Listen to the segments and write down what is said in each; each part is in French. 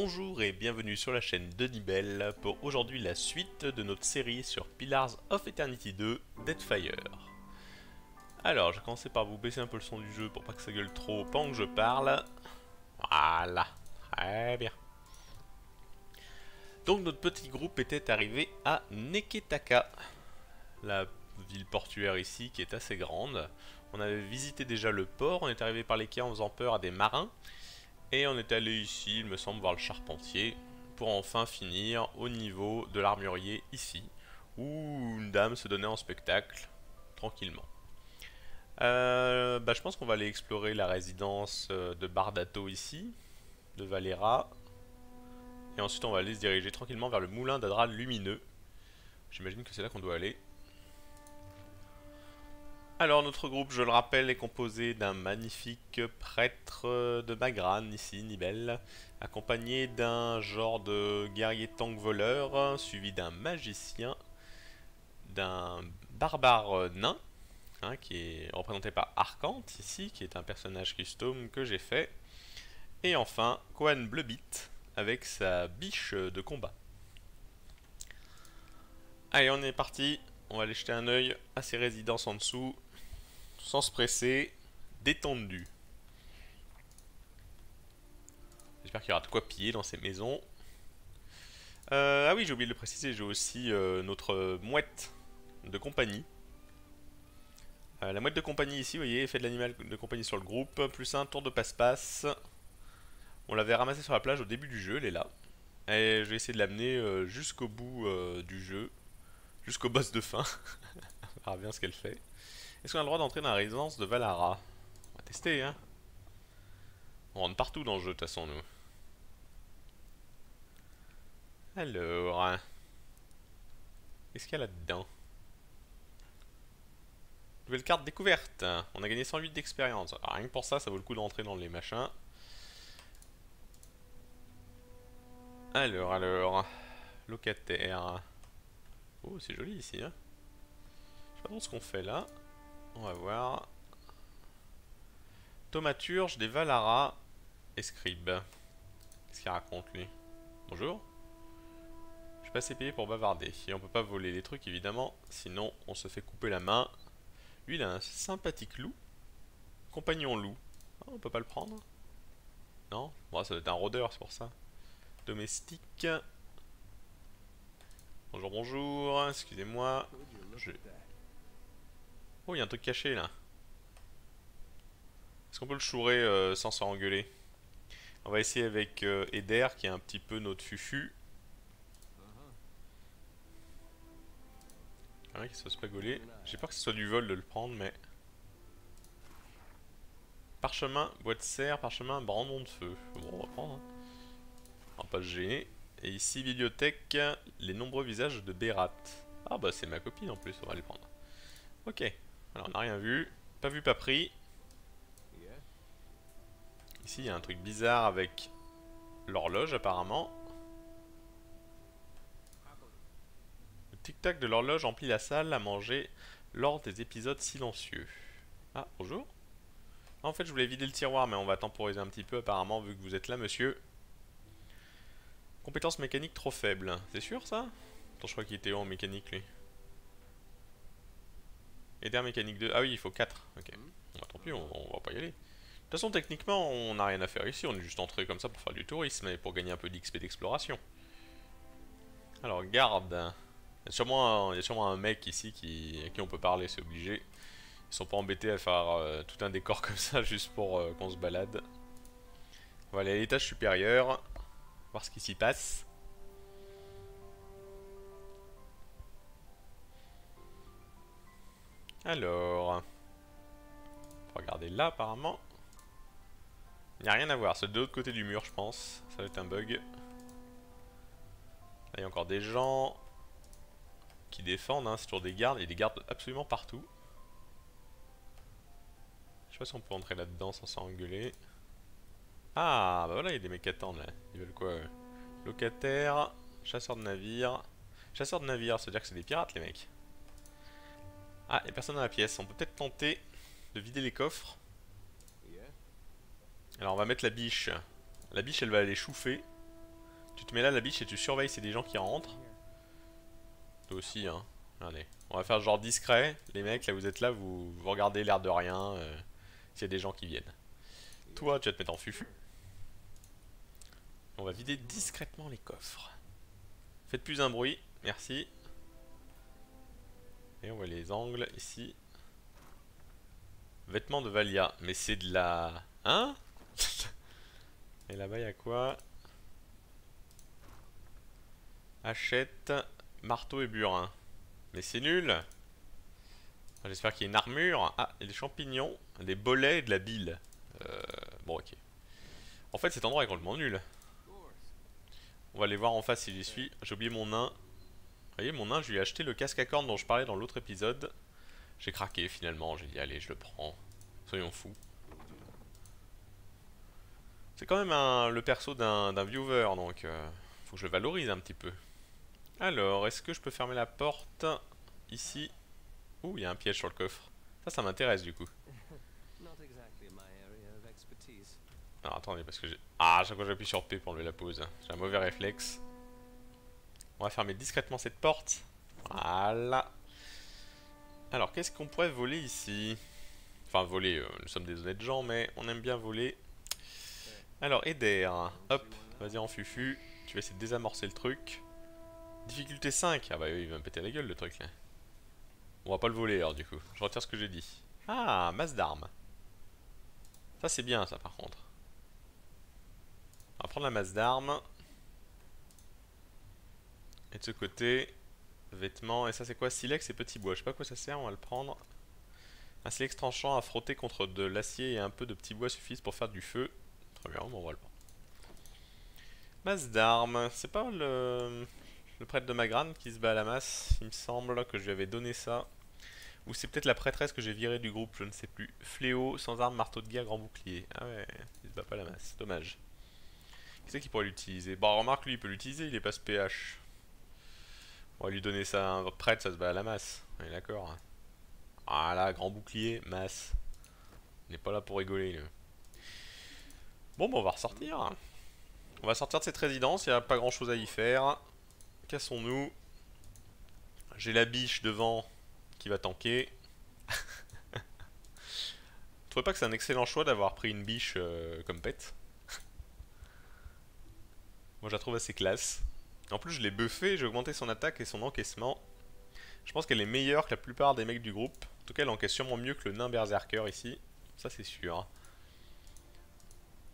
Bonjour et bienvenue sur la chaîne de Nibel pour aujourd'hui la suite de notre série sur Pillars of Eternity 2 Deadfire. Alors, je vais par vous baisser un peu le son du jeu pour pas que ça gueule trop pendant que je parle. Voilà, très bien. Donc notre petit groupe était arrivé à Neketaka, la ville portuaire ici qui est assez grande. On avait visité déjà le port, on est arrivé par les quais en faisant peur à des marins. Et on est allé ici, il me semble, voir le charpentier, pour enfin finir au niveau de l'armurier ici, où une dame se donnait en spectacle, tranquillement. Euh, bah, je pense qu'on va aller explorer la résidence euh, de Bardato ici, de Valera, et ensuite on va aller se diriger tranquillement vers le moulin d'Adral lumineux. J'imagine que c'est là qu'on doit aller. Alors notre groupe, je le rappelle, est composé d'un magnifique prêtre de Magran, ici, Nibel, accompagné d'un genre de guerrier tank voleur, suivi d'un magicien, d'un barbare nain, hein, qui est représenté par Arcante, ici, qui est un personnage custom que j'ai fait, et enfin, Kohan Bleubit, avec sa biche de combat. Allez, on est parti, on va aller jeter un oeil à ses résidences en dessous, sans se presser, détendu. J'espère qu'il y aura de quoi piller dans ces maisons. Euh, ah oui, j'ai oublié de le préciser, j'ai aussi euh, notre mouette de compagnie. Euh, la mouette de compagnie ici, vous voyez, fait de l'animal de compagnie sur le groupe, plus un tour de passe-passe. On l'avait ramassé sur la plage au début du jeu, elle est là. Et je vais essayer de l'amener jusqu'au bout du jeu, jusqu'au boss de fin. On verra bien ce qu'elle fait. Est-ce qu'on a le droit d'entrer dans la résidence de Valara? On va tester, hein. On rentre partout dans le jeu, de toute façon, nous. Alors... Hein. Qu'est-ce qu'il y a là-dedans? Nouvelle carte découverte On a gagné 108 d'expérience. Rien que pour ça, ça vaut le coup d'entrer dans les machins. Alors, alors... Locataire... Oh, c'est joli ici, hein. Je sais pas trop ce qu'on fait là. On va voir. Thaumaturge des Valara et Scribe. Qu'est-ce qu'il raconte lui? Bonjour. Je suis pas assez payé pour bavarder. Et on peut pas voler les trucs évidemment, sinon on se fait couper la main. Lui il a un sympathique loup. Compagnon loup. Ah, on peut pas le prendre? Non? Bon ça doit être un rôdeur c'est pour ça. Domestique. Bonjour, bonjour, excusez-moi. Oh, il y a un truc caché là. Est-ce qu'on peut le chourer euh, sans s'engueuler On va essayer avec euh, Eder qui est un petit peu notre fufu. Ah qu'il se pas gauler. J'ai peur que ce soit du vol de le prendre, mais... Parchemin, boîte de serre, parchemin, brandon de feu. Bon, on va prendre. Hein. On va pas se gêner. Et ici, bibliothèque, les nombreux visages de Berat. Ah bah c'est ma copine en plus, on va les prendre. Ok. Alors on n'a rien vu. Pas vu, pas pris. Ici, il y a un truc bizarre avec l'horloge, apparemment. Le tic-tac de l'horloge emplit la salle à manger lors des épisodes silencieux. Ah, bonjour. En fait, je voulais vider le tiroir, mais on va temporiser un petit peu, apparemment, vu que vous êtes là, monsieur. Compétence mécanique trop faible. C'est sûr, ça? Attends, je crois qu'il était haut en mécanique, lui? Aider mécanique 2. Ah oui, il faut 4. Ok. Bon, tant pis, on, va pas y aller. De toute façon, techniquement, on n'a rien à faire ici. On est juste entré comme ça pour faire du tourisme et pour gagner un peu d'XP d'exploration. Alors, garde. Il y, a sûrement un, il y a sûrement un mec ici qui, à qui on peut parler, c'est obligé. Ils sont pas embêtés à faire euh, tout un décor comme ça juste pour euh, qu'on se balade. On va aller à l'étage supérieur. Voir ce qui s'y passe. Alors... Faut regarder là apparemment. Il n'y a rien à voir, c'est de l'autre côté du mur je pense. Ça va être un bug. Là il y a encore des gens qui défendent, hein. c'est toujours des gardes, il y a des gardes absolument partout. Je sais pas si on peut entrer là-dedans sans s'engueuler. Ah, bah voilà, il y a des mecs qui attendent là. Ils veulent quoi Locataire, chasseur de navire. Chasseur de navire, ça veut dire que c'est des pirates les mecs. Ah, il a personne dans la pièce. On peut peut-être tenter de vider les coffres. Alors on va mettre la biche. La biche elle va aller chauffer. Tu te mets là la biche et tu surveilles a des gens qui rentrent. Toi aussi, hein. Allez, on va faire genre discret. Les mecs, là vous êtes là, vous, regardez l'air de rien. Euh, s'il y a des gens qui viennent. Toi, tu vas te mettre en fufu. On va vider discrètement les coffres. Faites plus un bruit, merci. Et on voit les angles ici. Vêtements de Valia. Mais c'est de la... Hein? Et là-bas, il y a quoi? Achète marteau et burin. Mais c'est nul J'espère qu'il y a une armure. Ah, des champignons, des bolets et de la bile. Euh, bon, ok. En fait, cet endroit est complètement nul. On va aller voir en face si j'y suis. J'ai oublié mon nain. Vous voyez, mon nain, je lui ai acheté le casque à cornes dont je parlais dans l'autre épisode. J'ai craqué finalement. J'ai dit, allez, je le prends. Soyons fous. C'est quand même le perso d'un viewer, donc euh, faut que je le valorise un petit peu. Alors, est-ce que je peux fermer la porte ici? Ouh, il y a un piège sur le coffre. Ça, ça m'intéresse du coup. Alors attendez, parce que j'ai... Ah, chaque fois j'appuie sur P pour enlever la pause. J'ai un mauvais réflexe. On va fermer discrètement cette porte. Voilà. Alors, qu'est-ce qu'on pourrait voler ici? Enfin, voler, euh, nous sommes des honnêtes gens, mais on aime bien voler. Alors, Eder. Hop, vas-y en fufu. Tu vas essayer de désamorcer le truc. Difficulté 5. Ah bah oui, il va me péter la gueule le truc là. On va pas le voler alors du coup. Je retire ce que j'ai dit. Ah, masse d'armes. Ça c'est bien ça par contre. On va prendre la masse d'armes. Et de ce côté, vêtements. Et ça c'est quoi? Silex et petit bois. Je sais pas quoi ça sert, on va le prendre. Un silex tranchant à frotter contre de l'acier et un peu de petit bois suffisent pour faire du feu. Très on va le prendre. Masse d'armes. C'est pas le, le prêtre de Magrane qui se bat à la masse. Il me semble que je lui avais donné ça. Ou c'est peut-être la prêtresse que j'ai virée du groupe, je ne sais plus. Fléau, sans arme, marteau de guerre, grand bouclier. Ah ouais, il se bat pas la masse. Dommage. Qui c'est qui pourrait l'utiliser? Bon, remarque, lui, il peut l'utiliser, il est pas ce PH. On va lui donner ça à un prêtre, ça se bat à la masse. On est d'accord. Voilà, grand bouclier, masse. Il n'est pas là pour rigoler, Bon, bon, on va ressortir. On va sortir de cette résidence, il n'y a pas grand chose à y faire. Cassons-nous. J'ai la biche devant qui va tanker. Tu trouvez pas que c'est un excellent choix d'avoir pris une biche euh, comme pet Moi je la trouve assez classe. En plus je l'ai buffé, j'ai augmenté son attaque et son encaissement. Je pense qu'elle est meilleure que la plupart des mecs du groupe. En tout cas elle encaisse sûrement mieux que le nain berserker ici. Ça c'est sûr.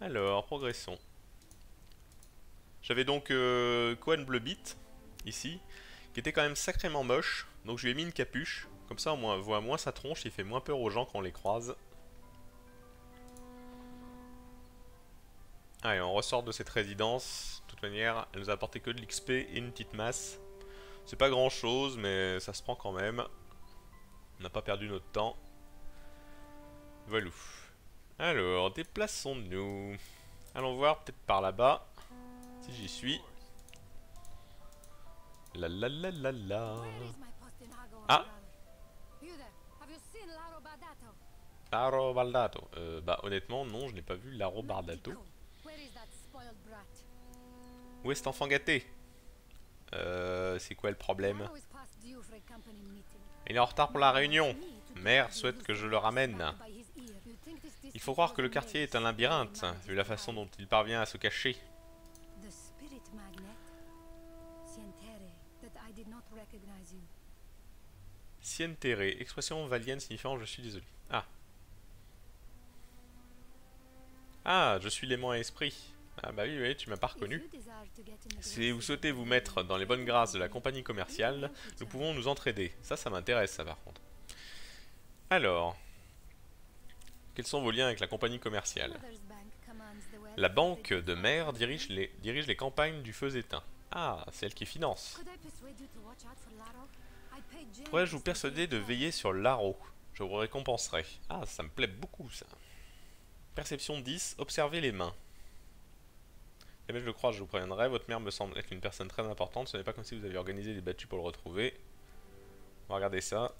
Alors, progressons. J'avais donc euh, Cohen Bluebit, ici, qui était quand même sacrément moche. Donc je lui ai mis une capuche. Comme ça, on voit moins sa tronche, il fait moins peur aux gens quand on les croise. Allez, on ressort de cette résidence. Elle nous a apporté que de l'XP et une petite masse. C'est pas grand chose, mais ça se prend quand même. On n'a pas perdu notre temps. Voilà. Alors, déplaçons-nous. Allons voir, peut-être par là-bas, si j'y suis. La la la la la. Ah Laro Baldato. Euh, bah honnêtement, non, je n'ai pas vu Laro. Où est cet enfant gâté? Euh, c'est quoi le problème? Il est en retard pour la réunion. Mère souhaite que je le ramène. Il faut croire que le quartier est un labyrinthe, vu la façon dont il parvient à se cacher. Sientere, expression valienne signifiant je suis désolé. Ah. Ah, je suis l'aimant à esprit. Ah bah oui, oui, tu m'as pas reconnu. Si vous souhaitez vous mettre dans les bonnes grâces de la compagnie commerciale, nous pouvons nous entraider. Ça, ça m'intéresse, ça par contre. Alors, quels sont vos liens avec la compagnie commerciale? La banque de mer dirige les, dirige les campagnes du feu éteint. Ah, c'est elle qui finance. Pourrais-je vous persuader de veiller sur l'aro? Je vous récompenserai. Ah, ça me plaît beaucoup ça. Perception 10, observez les mains. Eh bien, je le crois, je vous préviendrai. Votre mère me semble être une personne très importante. Ce n'est pas comme si vous aviez organisé des battues pour le retrouver. On va regarder ça.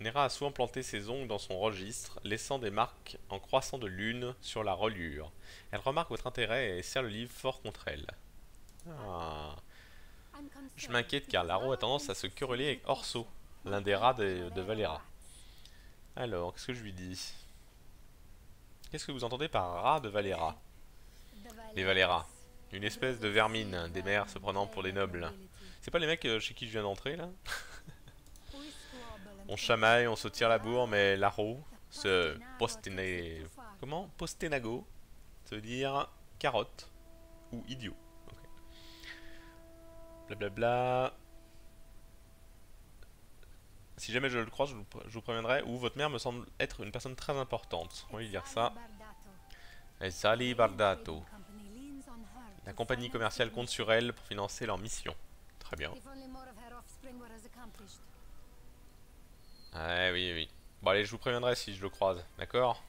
Nera a souvent planté ses ongles dans son registre, laissant des marques en croissant de lune sur la reliure. Elle remarque votre intérêt et serre le livre fort contre elle. Ah. Je m'inquiète car Laro a tendance à se quereller avec Orso, l'un des rats de, de Valera. Alors, qu'est-ce que je lui dis? Qu'est-ce que vous entendez par rat de Valera? Les Valera. Une espèce de vermine, des mers se prenant pour des nobles. C'est pas les mecs euh, chez qui je viens d'entrer là On chamaille, on se tire la bourre, mais Laro, ce postene... Comment? Postenago, ça veut dire carotte ou idiot. Blablabla. Si jamais je le croise, je vous, préviendrai. Ou votre mère me semble être une personne très importante. On va lui dire ça. Et Sali Bardato. La compagnie commerciale compte sur elle pour financer leur mission. Très bien. Ah oui, oui. Bon allez, je vous préviendrai si je le croise, d'accord?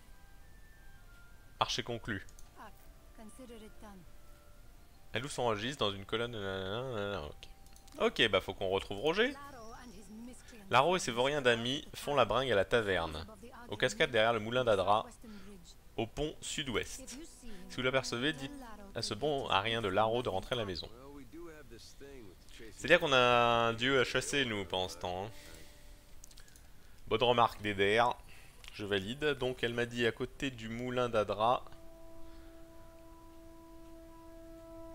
Marché conclu. Elle ouvre son registre dans une colonne... Ok, ok bah faut qu'on retrouve Roger. Laro et ses vauriens d'amis font la bringue à la taverne, aux cascades derrière le moulin d'Adra, au pont sud-ouest. Si vous l'apercevez, dites à ce bon à rien de Laro de rentrer à la maison. C'est-à-dire qu'on a un dieu à chasser, nous, pendant ce temps. Hein. Bonne remarque d'Eder. Je valide. Donc, elle m'a dit à côté du moulin d'Adra.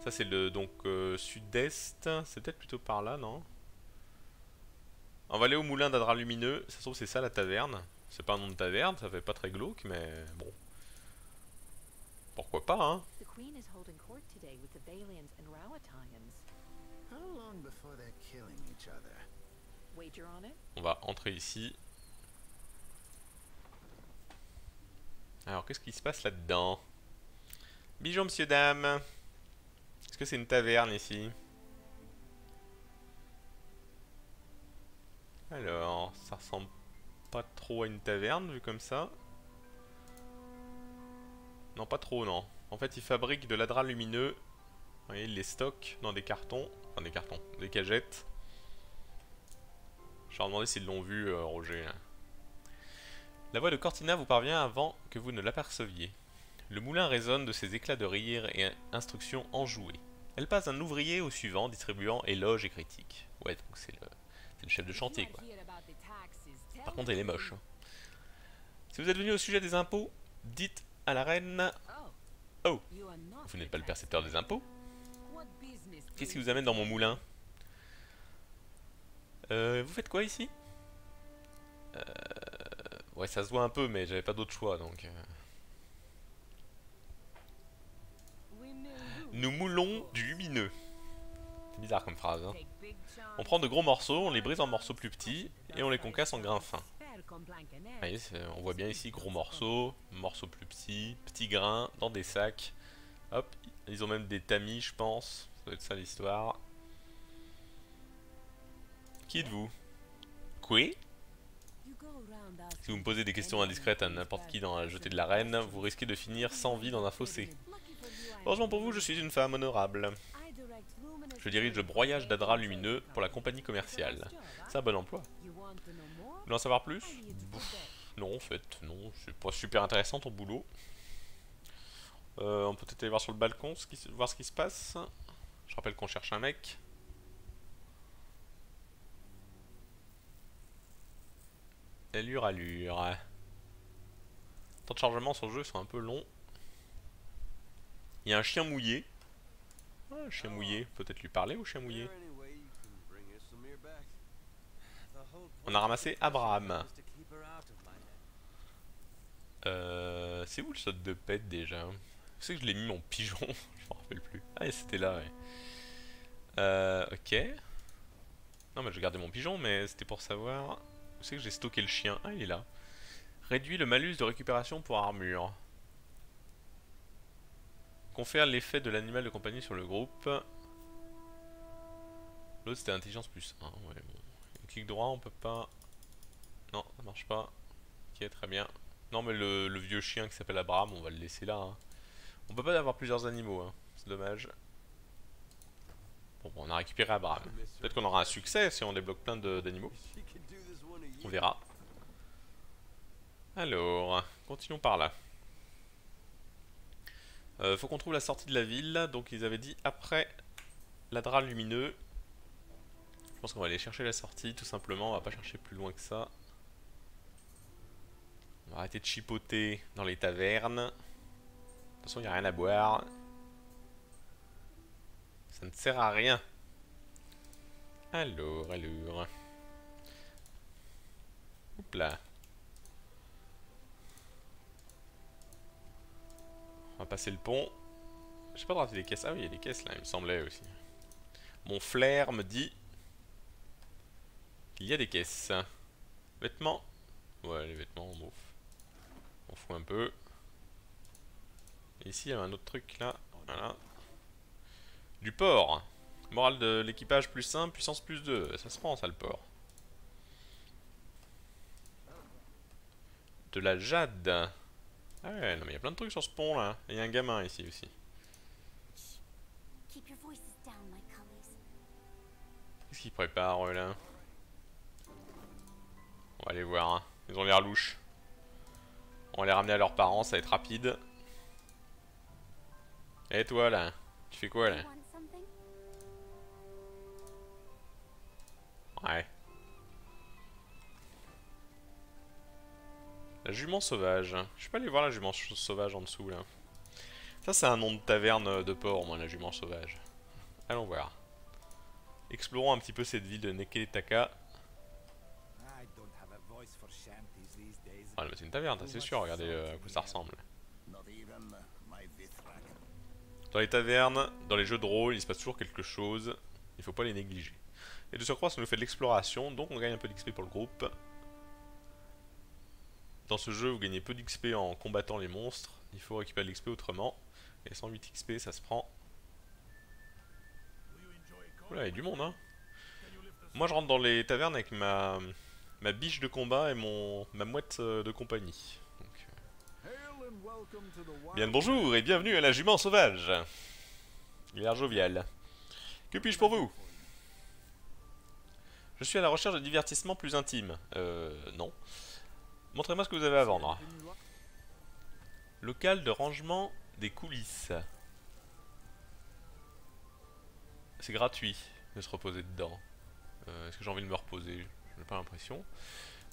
Ça, c'est le donc euh, sud-est. C'est peut-être plutôt par là, non? On va aller au moulin d'Adra lumineux. Ça se trouve, c'est ça la taverne. C'est pas un nom de taverne, ça fait pas très glauque, mais bon. Pourquoi pas, hein? On va entrer ici. Alors, qu'est-ce qui se passe là-dedans? Bijou, monsieur, dame. Est-ce que c'est une taverne ici? Alors, ça ressemble pas trop à une taverne, vu comme ça. Non, pas trop, non. En fait, ils fabriquent de l'adra lumineux. Vous voyez, ils les stockent dans des cartons. Enfin, des cartons, des cagettes. Je leur demandé s'ils l'ont vu, euh, Roger. La voix de Cortina vous parvient avant que vous ne l'aperceviez. Le moulin résonne de ses éclats de rire et instructions enjouées. Elle passe d'un ouvrier au suivant, distribuant éloges et critiques. Ouais, donc c'est le, le, chef de chantier, quoi. Par contre, elle est moche. Hein. Si vous êtes venu au sujet des impôts, dites à la reine... Oh Vous n'êtes pas le percepteur des impôts Qu'est-ce qui vous amène dans mon moulin euh, Vous faites quoi ici euh, Ouais, ça se voit un peu, mais j'avais pas d'autre choix, donc... Euh. Nous moulons du lumineux. C'est bizarre comme phrase, hein. On prend de gros morceaux, on les brise en morceaux plus petits, et on les concasse en grains fins. Voyez, on voit bien ici, gros morceaux, morceaux plus petits, petits grains, dans des sacs. Hop, ils ont même des tamis, je pense. Ça doit être ça l'histoire. Qui êtes-vous? Quoi? Si vous me posez des questions indiscrètes à n'importe qui dans la jetée de la reine, vous risquez de finir sans vie dans un fossé. Heureusement pour vous, je suis une femme honorable. Je dirige le broyage d'adra lumineux pour la compagnie commerciale. C'est un bon emploi. En savoir plus? Non, en fait, non. C'est pas super intéressant ton boulot. Euh, on peut peut-être aller voir sur le balcon, voir ce qui se passe. Je rappelle qu'on cherche un mec. Allure, allure. Temps de chargement sur le jeu sont un peu longs. Il y a un chien mouillé. un chien mouillé. Peut-être lui parler au chien mouillé? On a ramassé Abraham. Euh, c'est où le saut de pète déjà? Je sais que je l'ai mis mon pigeon? je m'en rappelle plus. Ah, c'était là, ouais. Euh, ok. Non, mais je gardais mon pigeon, mais c'était pour savoir... Où c'est que j'ai stocké le chien Ah, il est là. Réduit le malus de récupération pour armure. Confère l'effet de l'animal de compagnie sur le groupe. L'autre c'était intelligence plus 1. Ouais, bon. Clic droit, on peut pas... Non, ça marche pas. Ok, très bien. Non, mais le, vieux chien qui s'appelle Abraham, on va le laisser là. Hein. On peut pas avoir plusieurs animaux, hein. c'est dommage. Bon, on a récupéré Abraham. Peut-être qu'on aura un succès si on débloque plein d'animaux. On verra. Alors, continuons par là. Euh, faut qu'on trouve la sortie de la ville, donc ils avaient dit après l'adra lumineux. Je pense qu'on va aller chercher la sortie, tout simplement. On va pas chercher plus loin que ça. On va arrêter de chipoter dans les tavernes. De toute façon, il n'y a rien à boire. Ça ne sert à rien. Alors, alors. Oups là. On va passer le pont. J'ai pas de rater des caisses. Ah oui, il y a des caisses là, il me semblait aussi. Mon flair me dit qu'il y a des caisses. Vêtements. Ouais, les vêtements, on m'ouffe. On fout un peu. Et ici, il y a un autre truc là. Voilà. Du porc. Morale de l'équipage plus 1, puissance plus 2. Ça se prend ça le porc. De la jade. Ah ouais, non mais il y a plein de trucs sur ce pont là. Et il y a un gamin ici aussi. Qu'est-ce qu'ils préparent eux là? On va aller voir. Hein. Ils ont l'air louches. On va les ramener à leurs parents, ça va être rapide. Et toi là Tu fais quoi là? Ouais. La jument sauvage. Je pas aller voir la jument sauvage en dessous là. Ça c'est un nom de taverne de port, moi, la jument sauvage. Allons voir. Explorons un petit peu cette ville de Neketaka. Ah, c'est une taverne, c'est sûr, regardez euh, à quoi ça ressemble. Dans les tavernes, dans les jeux de rôle, il se passe toujours quelque chose. Il faut pas les négliger. Et de surcroît, ça nous fait de l'exploration, donc on gagne un peu d'XP pour le groupe. Dans ce jeu, vous gagnez peu d'XP en combattant les monstres. Il faut récupérer l'XP autrement. Et 108 XP, ça se prend. Oula, il y a du monde, hein. Moi, je rentre dans les tavernes avec ma, ma biche de combat et mon ma mouette euh, de compagnie. Euh. Bien bonjour et bienvenue à la jument sauvage. Il a l'air jovial. Que puis-je pour vous? Je suis à la recherche de divertissements plus intimes. Euh, non. Montrez-moi ce que vous avez à vendre. Local de rangement des coulisses. C'est gratuit de se reposer dedans. Euh, est-ce que j'ai envie de me reposer? Je n'ai pas l'impression.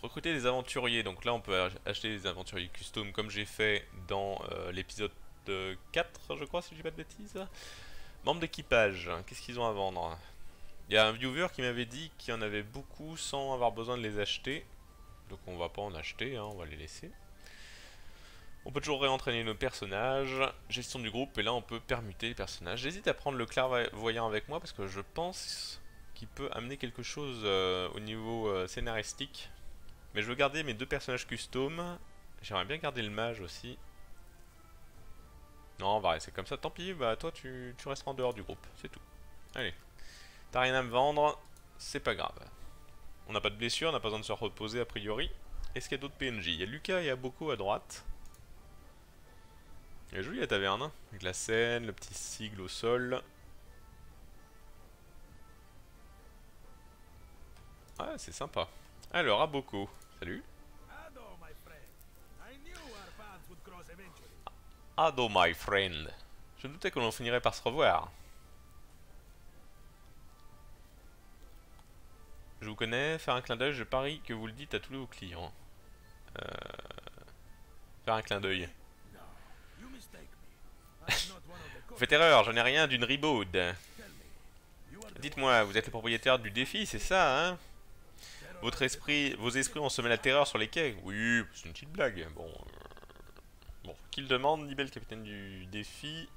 Recruter des aventuriers. Donc là, on peut acheter des aventuriers custom comme j'ai fait dans euh, l'épisode 4, je crois, si je dis pas de bêtises. Membres d'équipage. Qu'est-ce qu'ils ont à vendre? Il y a un viewer qui m'avait dit qu'il y en avait beaucoup sans avoir besoin de les acheter. Donc on va pas en acheter, hein, on va les laisser. On peut toujours réentraîner nos personnages, gestion du groupe, et là on peut permuter les personnages. J'hésite à prendre le clairvoyant avec moi parce que je pense qu'il peut amener quelque chose euh, au niveau euh, scénaristique. Mais je veux garder mes deux personnages custom. J'aimerais bien garder le mage aussi. Non, on va rester comme ça. Tant pis, bah toi tu, resteras en dehors du groupe, c'est tout. Allez. T'as rien à me vendre, c'est pas grave. On n'a pas de blessure, on n'a pas besoin de se reposer a priori. Est-ce qu'il y a d'autres PNJ Il y a Lucas et Aboko à droite. Elle est jolie la taverne, avec la scène, le petit sigle au sol. Ouais, c'est sympa. Alors, Aboko, salut. Ado, my friend. Je doutais que l'on finirait par se revoir. Je vous connais, faire un clin d'œil, je parie que vous le dites à tous vos clients. Euh... Faire un clin d'œil. vous faites erreur, j'en ai rien d'une ribaude. Dites-moi, vous êtes le propriétaire du défi, c'est ça, hein? Votre esprit, vos esprits ont semé la terreur sur les quais Oui, c'est une petite blague. Bon, euh, bon, qui le demande, le capitaine du défi.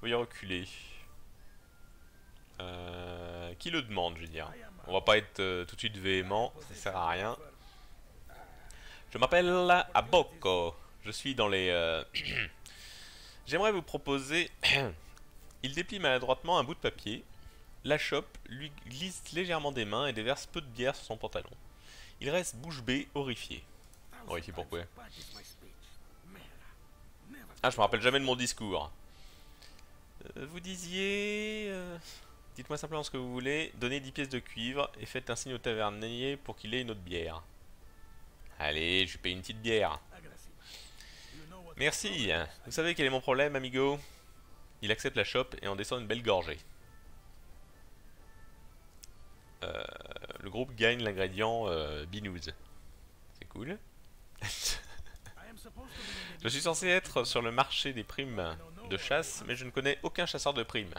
Veuillez reculer. Euh, qui le demande, je veux dire? On va pas être euh, tout de suite véhément, ça sert à rien. Je m'appelle Aboko. Je suis dans les... Euh, J'aimerais vous proposer... Il déplie maladroitement un bout de papier. La chope lui glisse légèrement des mains et déverse peu de bière sur son pantalon. Il reste bouche bée, horrifié. Horrifié pourquoi Ah, je me rappelle jamais de mon discours. Euh, vous disiez... Dites-moi simplement ce que vous voulez, donnez 10 pièces de cuivre et faites un signe au tavernier pour qu'il ait une autre bière. Allez, je paye une petite bière. Merci. Vous savez quel est mon problème, amigo? Il accepte la chope et en descend une belle gorgée. Le groupe gagne l'ingrédient euh, binouze. C'est cool. je suis censé être sur le marché des primes de chasse, mais je ne connais aucun chasseur de primes.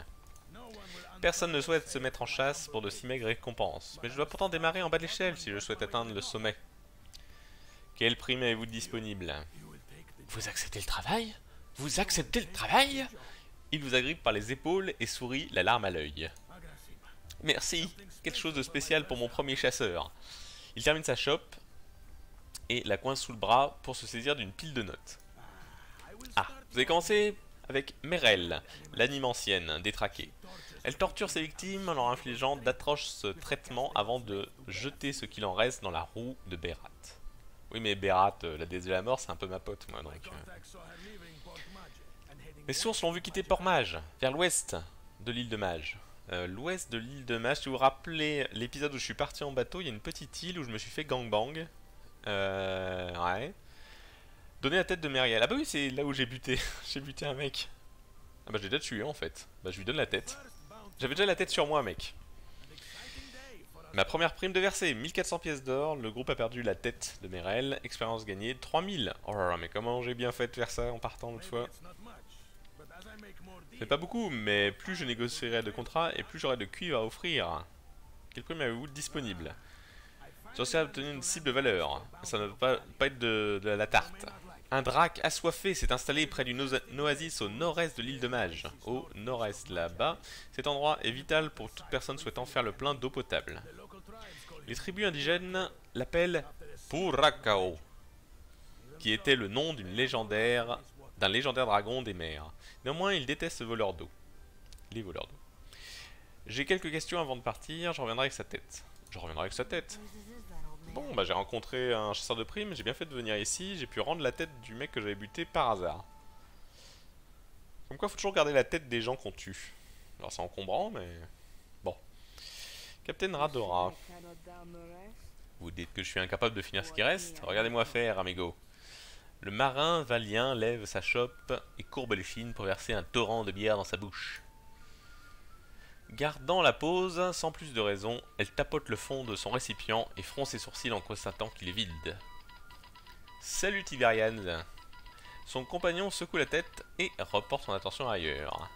Personne ne souhaite se mettre en chasse pour de si maigres récompenses, mais je dois pourtant démarrer en bas de l'échelle si je souhaite atteindre le sommet. Quelle prime avez-vous disponible? Vous acceptez le travail? Vous acceptez le travail? Il vous agrippe par les épaules et sourit, la larme à l'œil. Merci, quelque chose de spécial pour mon premier chasseur. Il termine sa chope et la coince sous le bras pour se saisir d'une pile de notes. Ah, vous avez commencé avec Merel, l'anime ancienne, détraquée. Elle torture ses victimes en leur infligeant d'atroces traitements avant de jeter ce qu'il en reste dans la roue de Berat. Oui mais Berat, euh, la déesse de la mort, c'est un peu ma pote moi donc... Euh. Mes sources l'ont vu quitter Port-Mage, vers l'ouest de l'île de Mage. Euh, l'ouest de l'île de Mage, si vous vous rappelez l'épisode où je suis parti en bateau, il y a une petite île où je me suis fait gangbang. Euh, ouais. Donner la tête de Meriel. Ah bah oui, c'est là où j'ai buté. j'ai buté un mec. Ah bah j'ai déjà tué en fait. Bah je lui donne la tête. J'avais déjà la tête sur moi, mec. Ma première prime de versée, 1400 pièces d'or. Le groupe a perdu la tête de Merel. Expérience gagnée, 3000. Oh là là, mais comment j'ai bien fait de faire ça en partant l'autre fois C'est pas beaucoup, mais plus je négocierai de contrats et plus j'aurai de cuivre à offrir. Quel prime avez-vous disponible? J'ai à obtenir une cible de valeur. Ça ne pas, pas être de, de la tarte. Un drac assoiffé s'est installé près d'une oasis au nord-est de l'île de Mage. Au nord-est, là-bas, cet endroit est vital pour toute personne souhaitant faire le plein d'eau potable. Les tribus indigènes l'appellent Purakao, qui était le nom d'une légendaire d'un légendaire dragon des mers. Néanmoins, il déteste ce voleur d'eau. Les voleurs d'eau. J'ai quelques questions avant de partir, je reviendrai avec sa tête. Je reviendrai avec sa tête. Bon, bah j'ai rencontré un chasseur de primes, j'ai bien fait de venir ici, j'ai pu rendre la tête du mec que j'avais buté par hasard. Comme quoi, faut toujours garder la tête des gens qu'on tue. Alors c'est encombrant, mais... Bon. Captain Radora. Vous dites que je suis incapable de finir ce qui reste? Regardez-moi faire, amigo. Le marin valien lève sa chope et courbe les chines pour verser un torrent de bière dans sa bouche. Gardant la pose, sans plus de raison, elle tapote le fond de son récipient et fronce ses sourcils en constatant qu'il est vide. Salut Tiberian Son compagnon secoue la tête et reporte son attention ailleurs.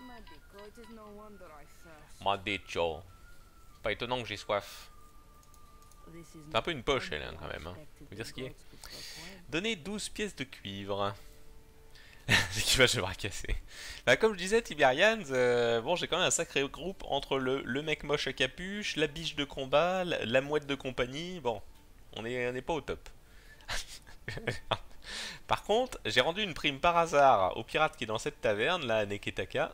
Madicho. Pas étonnant que j'ai soif. C'est un peu une poche elle, hein, quand même. Hein. Vous dire ce qui est Donnez 12 pièces de cuivre. L'équipage de bras cassé. Bah, comme je disais, Tiberians, euh, bon, j'ai quand même un sacré groupe entre le, mec moche à capuche, la biche de combat, la, mouette de compagnie. Bon, on n'est pas au top. Par contre, j'ai rendu une prime par hasard au pirate qui est dans cette taverne, là, à Neketaka.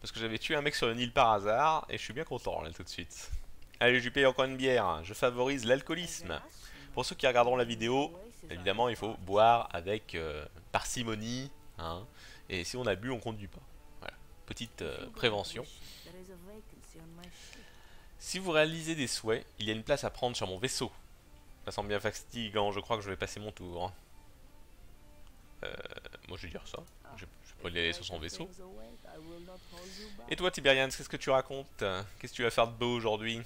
Parce que j'avais tué un mec sur une île par hasard, et je suis bien content, là, tout de suite. Allez, je lui paye encore une bière. Je favorise l'alcoolisme. Pour ceux qui regarderont la vidéo, évidemment, il faut boire avec euh, parcimonie, Hein. et si on a bu, on conduit pas. Voilà. Petite euh, prévention. Si vous réalisez des souhaits, il y a une place à prendre sur mon vaisseau. Ça semble bien fatigant, je crois que je vais passer mon tour. Euh, moi je vais dire ça. Je, je peux aller sur son vaisseau. Et toi Tiberian, qu'est-ce que tu racontes? Qu'est-ce que tu vas faire de beau aujourd'hui?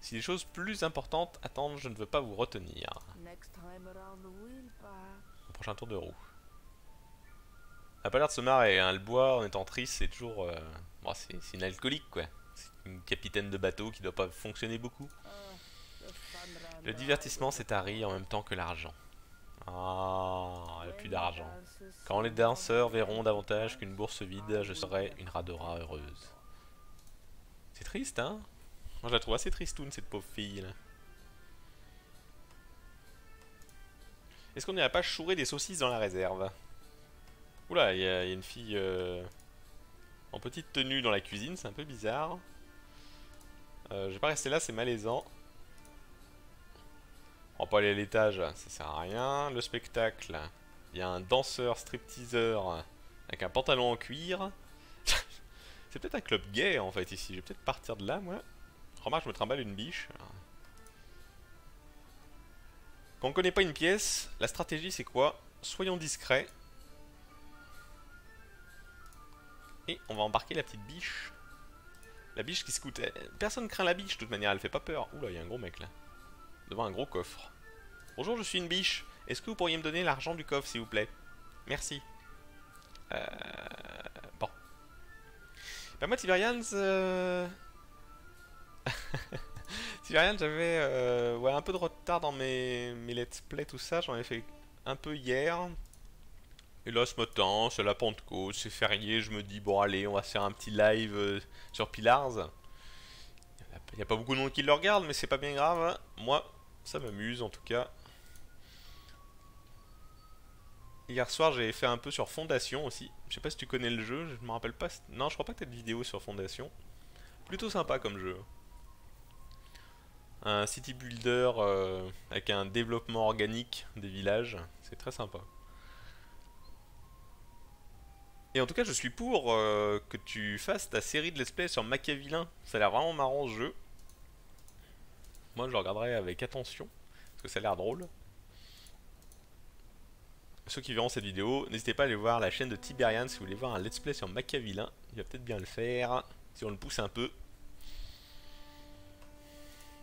Si des choses plus importantes attendent, je ne veux pas vous retenir. Au prochain tour de roue a pas l'air de se marrer, hein. le bois en étant triste c'est toujours... Euh... Bon, c'est une alcoolique quoi. C'est une capitaine de bateau qui doit pas fonctionner beaucoup. Le divertissement à rire en même temps que l'argent. Ah, n'y a plus d'argent. Quand les danseurs verront davantage qu'une bourse vide, je serai une Radora heureuse. C'est triste, hein Moi je la trouve assez tristoune cette pauvre fille là. Est-ce qu'on n'irait pas chourer des saucisses dans la réserve? Oula, il y, a une fille euh, en petite tenue dans la cuisine, c'est un peu bizarre. Euh, je vais pas rester là, c'est malaisant. On va pas aller à l'étage, ça sert à rien. Le spectacle, il y a un danseur stripteaseur avec un pantalon en cuir. c'est peut-être un club gay en fait ici, je vais peut-être partir de là moi. Remarque, je me trimballe une biche. Quand on connaît pas une pièce, la stratégie c'est quoi? Soyons discrets Et on va embarquer la petite biche La biche qui se coûte. Personne craint la biche, de toute manière, elle fait pas peur. Oula, il y a un gros mec là. Devant un gros coffre. Bonjour, je suis une biche. Est-ce que vous pourriez me donner l'argent du coffre, s'il vous plaît? Merci. Euh... Bon. Bah moi, Tiberians... Euh... Tiberians, j'avais euh, ouais, un peu de retard dans mes, mes let's play, tout ça. J'en ai fait un peu hier. Et là, ce matin, c'est la Pentecôte, c'est férié. Je me dis, bon, allez, on va faire un petit live euh, sur Pillars. Il n'y a pas beaucoup de monde qui le regarde, mais c'est pas bien grave. Hein. Moi, ça m'amuse en tout cas. Hier soir, j'ai fait un peu sur Fondation aussi. Je sais pas si tu connais le jeu, je me rappelle pas. Non, je crois pas que t'aies de vidéo sur Fondation. Plutôt sympa comme jeu. Un city builder euh, avec un développement organique des villages. C'est très sympa. Et en tout cas, je suis pour euh, que tu fasses ta série de let's play sur Machiavillin. Ça a l'air vraiment marrant ce jeu. Moi, je le regarderai avec attention, parce que ça a l'air drôle. Ceux qui verront cette vidéo, n'hésitez pas à aller voir la chaîne de Tiberian si vous voulez voir un let's play sur Machiavillin. Il va peut-être bien le faire, si on le pousse un peu.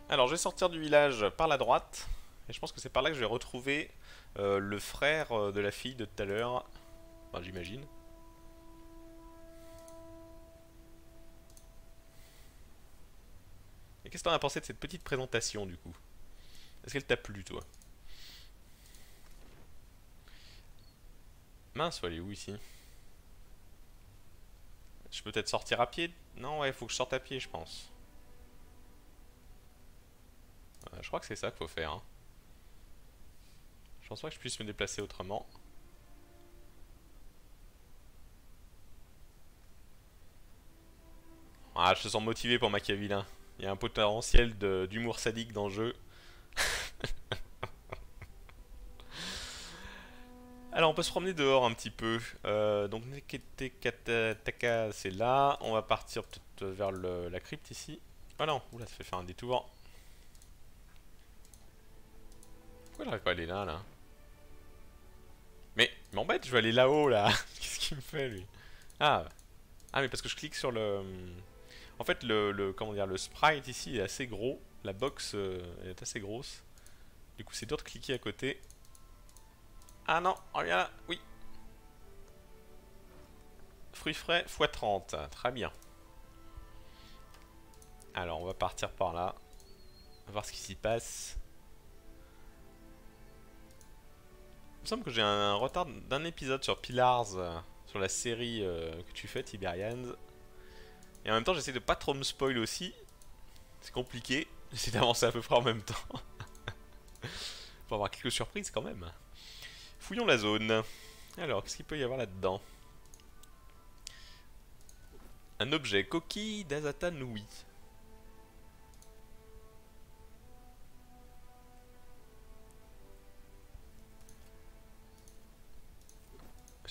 Alors, je vais sortir du village par la droite. Et je pense que c'est par là que je vais retrouver euh, le frère euh, de la fille de tout à l'heure. Enfin, j'imagine. Et qu'est-ce que t'en as pensé de cette petite présentation du coup? Est-ce qu'elle t'a plu toi? Mince, faut aller où ici? Je peux peut-être sortir à pied? Non, ouais, faut que je sorte à pied, je pense. Euh, je crois que c'est ça qu'il faut faire. Hein. Je pense pas que je puisse me déplacer autrement. Ah, je te sens motivé pour Machiavillin. Il y a un potentiel d'humour sadique dans le jeu. Alors on peut se promener dehors un petit peu. Euh, donc Neketekataka c'est là. On va partir peut-être vers la crypte ici. Ah non, oula ça fait faire un détour. Pourquoi j'arrive pas aller là là? Mais il m'embête, je vais aller là-haut là. Qu'est-ce qu'il me fait lui? Ah Ah mais parce que je clique sur le... En fait, le, comment dire, le sprite ici est assez gros. La box euh, est assez grosse. Du coup, c'est dur de cliquer à côté. Ah non, reviens là, oui. Fruits frais x30, très bien. Alors, on va partir par là. On va voir ce qui s'y passe. Me semble que j'ai un retard d'un épisode sur Pillars, euh, sur la série euh, que tu fais, Tiberians. Et en même temps, j'essaie de pas trop me spoil aussi. C'est compliqué. J'essaie d'avancer à peu près en même temps. Pour avoir quelques surprises quand même. Fouillons la zone. Alors, qu'est-ce qu'il peut y avoir là-dedans? Un objet coquille d'Azata Nui.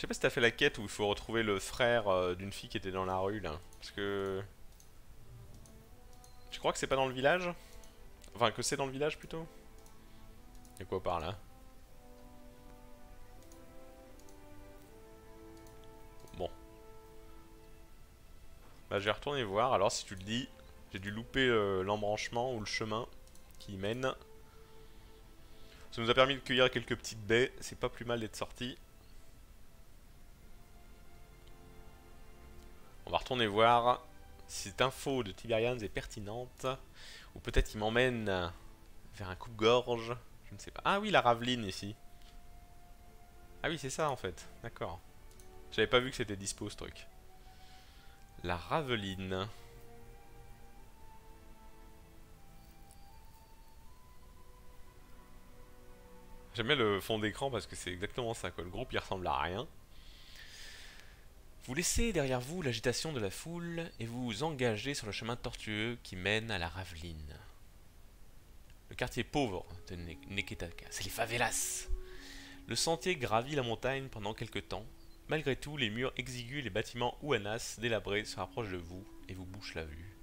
Sais pas si t'as fait la quête où il faut retrouver le frère euh, d'une fille qui était dans la rue là. Parce que... Tu crois que c'est pas dans le village? Enfin que c'est dans le village plutôt? Y'a quoi par là? Bon. Bah je vais retourner voir, alors si tu le dis, j'ai dû louper euh, l'embranchement ou le chemin qui mène. Ça nous a permis de cueillir quelques petites baies, c'est pas plus mal d'être sorti. On va retourner voir si cette info de Tiberians est pertinente. Ou peut-être qu'il m'emmène vers un coupe-gorge. Je ne sais pas. Ah oui, la Raveline ici. Ah oui, c'est ça en fait. D'accord. J'avais pas vu que c'était dispo ce truc. La Raveline. J'aime le fond d'écran parce que c'est exactement ça quoi. Le groupe il ressemble à rien. Vous laissez derrière vous l'agitation de la foule et vous vous engagez sur le chemin tortueux qui mène à la Raveline. Le quartier pauvre de Neketaka, c'est les favelas. Le sentier gravit la montagne pendant quelques temps. Malgré tout, les murs exigus les bâtiments ouanas délabrés se rapprochent de vous et vous bouchent la vue.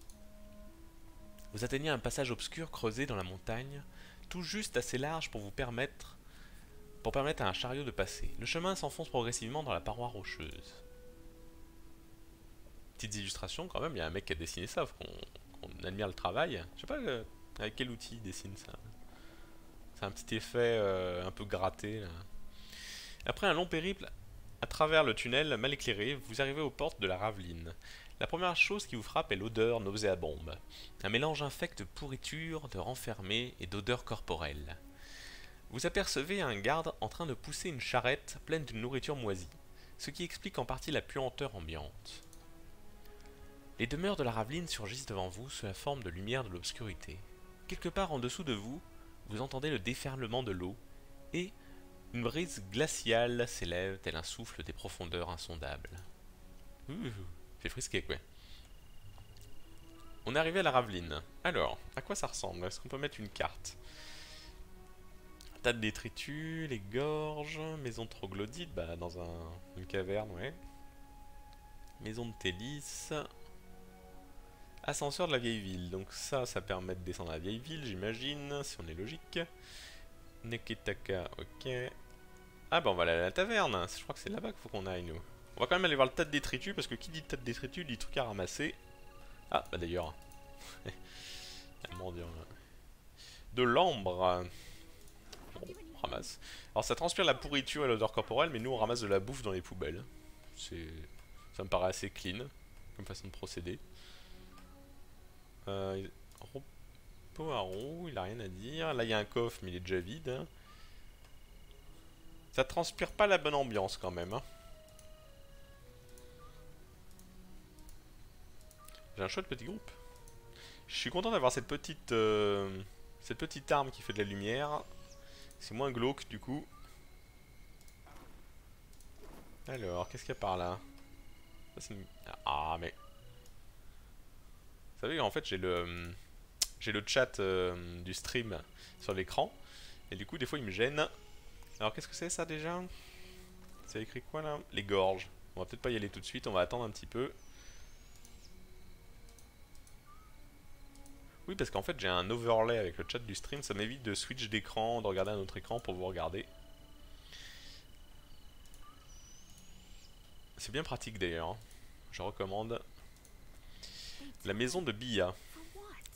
Vous atteignez un passage obscur creusé dans la montagne, tout juste assez large pour vous permettre pour permettre à un chariot de passer. Le chemin s'enfonce progressivement dans la paroi rocheuse. Petites quand même. Il y a un mec qui a dessiné ça, faut qu'on admire le travail. Je sais pas euh, avec quel outil il dessine ça? C'est un petit effet euh, un peu gratté. Après un long périple à travers le tunnel mal éclairé, vous arrivez aux portes de la Raveline. La première chose qui vous frappe est l'odeur nauséabonde. Un mélange infect de pourriture, de renfermé et d'odeur corporelle. Vous apercevez un garde en train de pousser une charrette pleine d'une nourriture moisie, ce qui explique en partie la puanteur ambiante. Les demeures de la Raveline surgissent devant vous sous la forme de lumière de l'obscurité. Quelque part en dessous de vous, vous entendez le déferlement de l'eau et une brise glaciale s'élève tel un souffle des profondeurs insondables. Ouh, fait frisquer quoi. On est arrivé à la Raveline. Alors, à quoi ça ressemble? Est-ce qu'on peut mettre une carte? Tas de détritus, les gorges, maison troglodyte, bah dans un, une caverne, ouais. Maison de Télis, Ascenseur de la vieille ville. Donc ça, ça permet de descendre à la vieille ville, j'imagine, si on est logique. Neketaka, ok. Ah bah on va aller à la taverne. Je crois que c'est là-bas qu'il faut qu'on aille, nous. On va quand même aller voir le tas de détritus, parce que qui dit tas de détritus dit trucs à ramasser. Ah, bah d'ailleurs. de l'ambre. Bon, on ramasse. Alors ça transpire la pourriture et l'odeur corporelle, mais nous on ramasse de la bouffe dans les poubelles. C'est... Ça me paraît assez clean, comme façon de procéder. Euh, il a rien à dire. Là, il y a un coffre, mais il est déjà vide. Hein. Ça transpire pas la bonne ambiance quand même. Hein. J'ai un chouette petit groupe. Je suis content d'avoir cette petite euh, cette petite arme qui fait de la lumière. C'est moins glauque du coup. Alors, qu'est-ce qu'il y a par là? Ah, mais vous savez, en fait, j'ai le, j'ai le chat euh, du stream sur l'écran. Et du coup, des fois, il me gêne. Alors, qu'est-ce que c'est ça déjà? C'est écrit quoi là? Les gorges. On va peut-être pas y aller tout de suite, on va attendre un petit peu. Oui, parce qu'en fait, j'ai un overlay avec le chat du stream. Ça m'évite de switch d'écran, de regarder un autre écran pour vous regarder. C'est bien pratique d'ailleurs. Hein. Je recommande. La maison de Bia.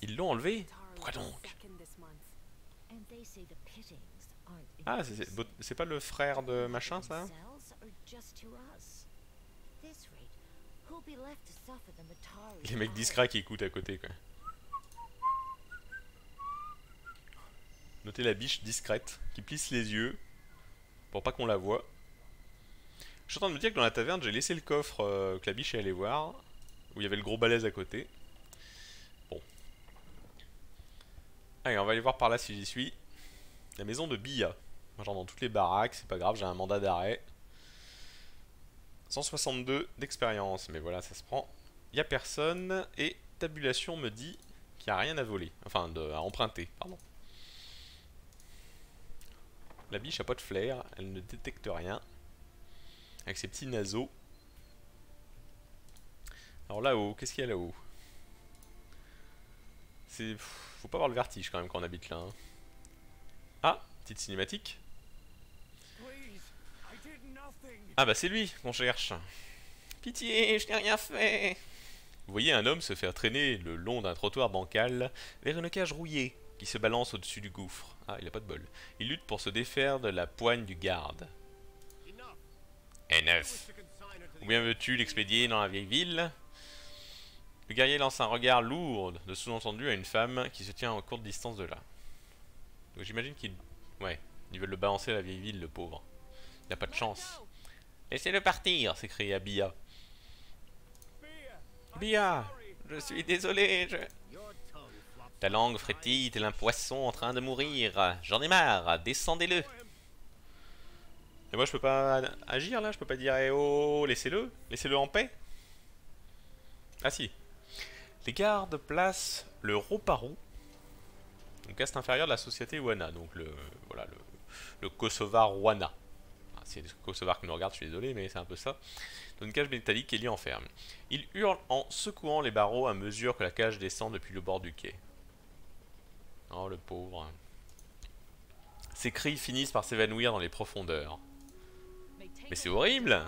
Ils l'ont enlevé Pourquoi donc Ah, c'est pas le frère de machin, ça Les mecs discrets qui écoutent à côté, quoi. Notez la biche discrète, qui plisse les yeux, pour pas qu'on la voie. Je suis en train de me dire que dans la taverne, j'ai laissé le coffre euh, que la biche est allée voir, où il y avait le gros balèze à côté. Bon. Allez, on va aller voir par là si j'y suis. La maison de Bia. Genre dans toutes les baraques, c'est pas grave, j'ai un mandat d'arrêt. 162 d'expérience, mais voilà, ça se prend. Il a personne, et tabulation me dit qu'il n'y a rien à voler. Enfin, à emprunter, pardon. La biche a pas de flair, elle ne détecte rien. Avec ses petits naseaux. Alors là-haut, qu'est-ce qu'il y a là-haut? C'est... Faut pas avoir le vertige quand même quand on habite là. Hein. Ah, petite cinématique. Ah bah c'est lui qu'on cherche. Pitié, je n'ai rien fait. Vous voyez un homme se faire traîner le long d'un trottoir bancal vers une cage rouillée qui se balance au-dessus du gouffre. Ah, il a pas de bol. Il lutte pour se défaire de la poigne du garde. Neuf. Ou bien veux-tu l'expédier dans la vieille ville? Le guerrier lance un regard lourd de sous-entendu à une femme qui se tient en courte distance de là. Donc j'imagine qu'il... Ouais, ils veulent le balancer à la vieille ville, le pauvre. Il n'a pas de chance. Laissez-le partir s'écria Bia. Bia Je suis désolé, je... Ta langue frétille tel un poisson en train de mourir. J'en ai marre, descendez-le. Et moi je peux pas agir là, je peux pas dire eh oh, laissez-le, laissez-le en paix. Ah si, les gardes placent le Roparou, donc caste inférieur de la société Wana, donc le, voilà, le, le Kosovar Wana. Ah, c'est le Kosovar qui nous regarde, je suis désolé, mais c'est un peu ça. Dans une cage métallique qui est liée en ferme. Il hurle en secouant les barreaux à mesure que la cage descend depuis le bord du quai. Oh, le pauvre. Ses cris finissent par s'évanouir dans les profondeurs. Mais c'est horrible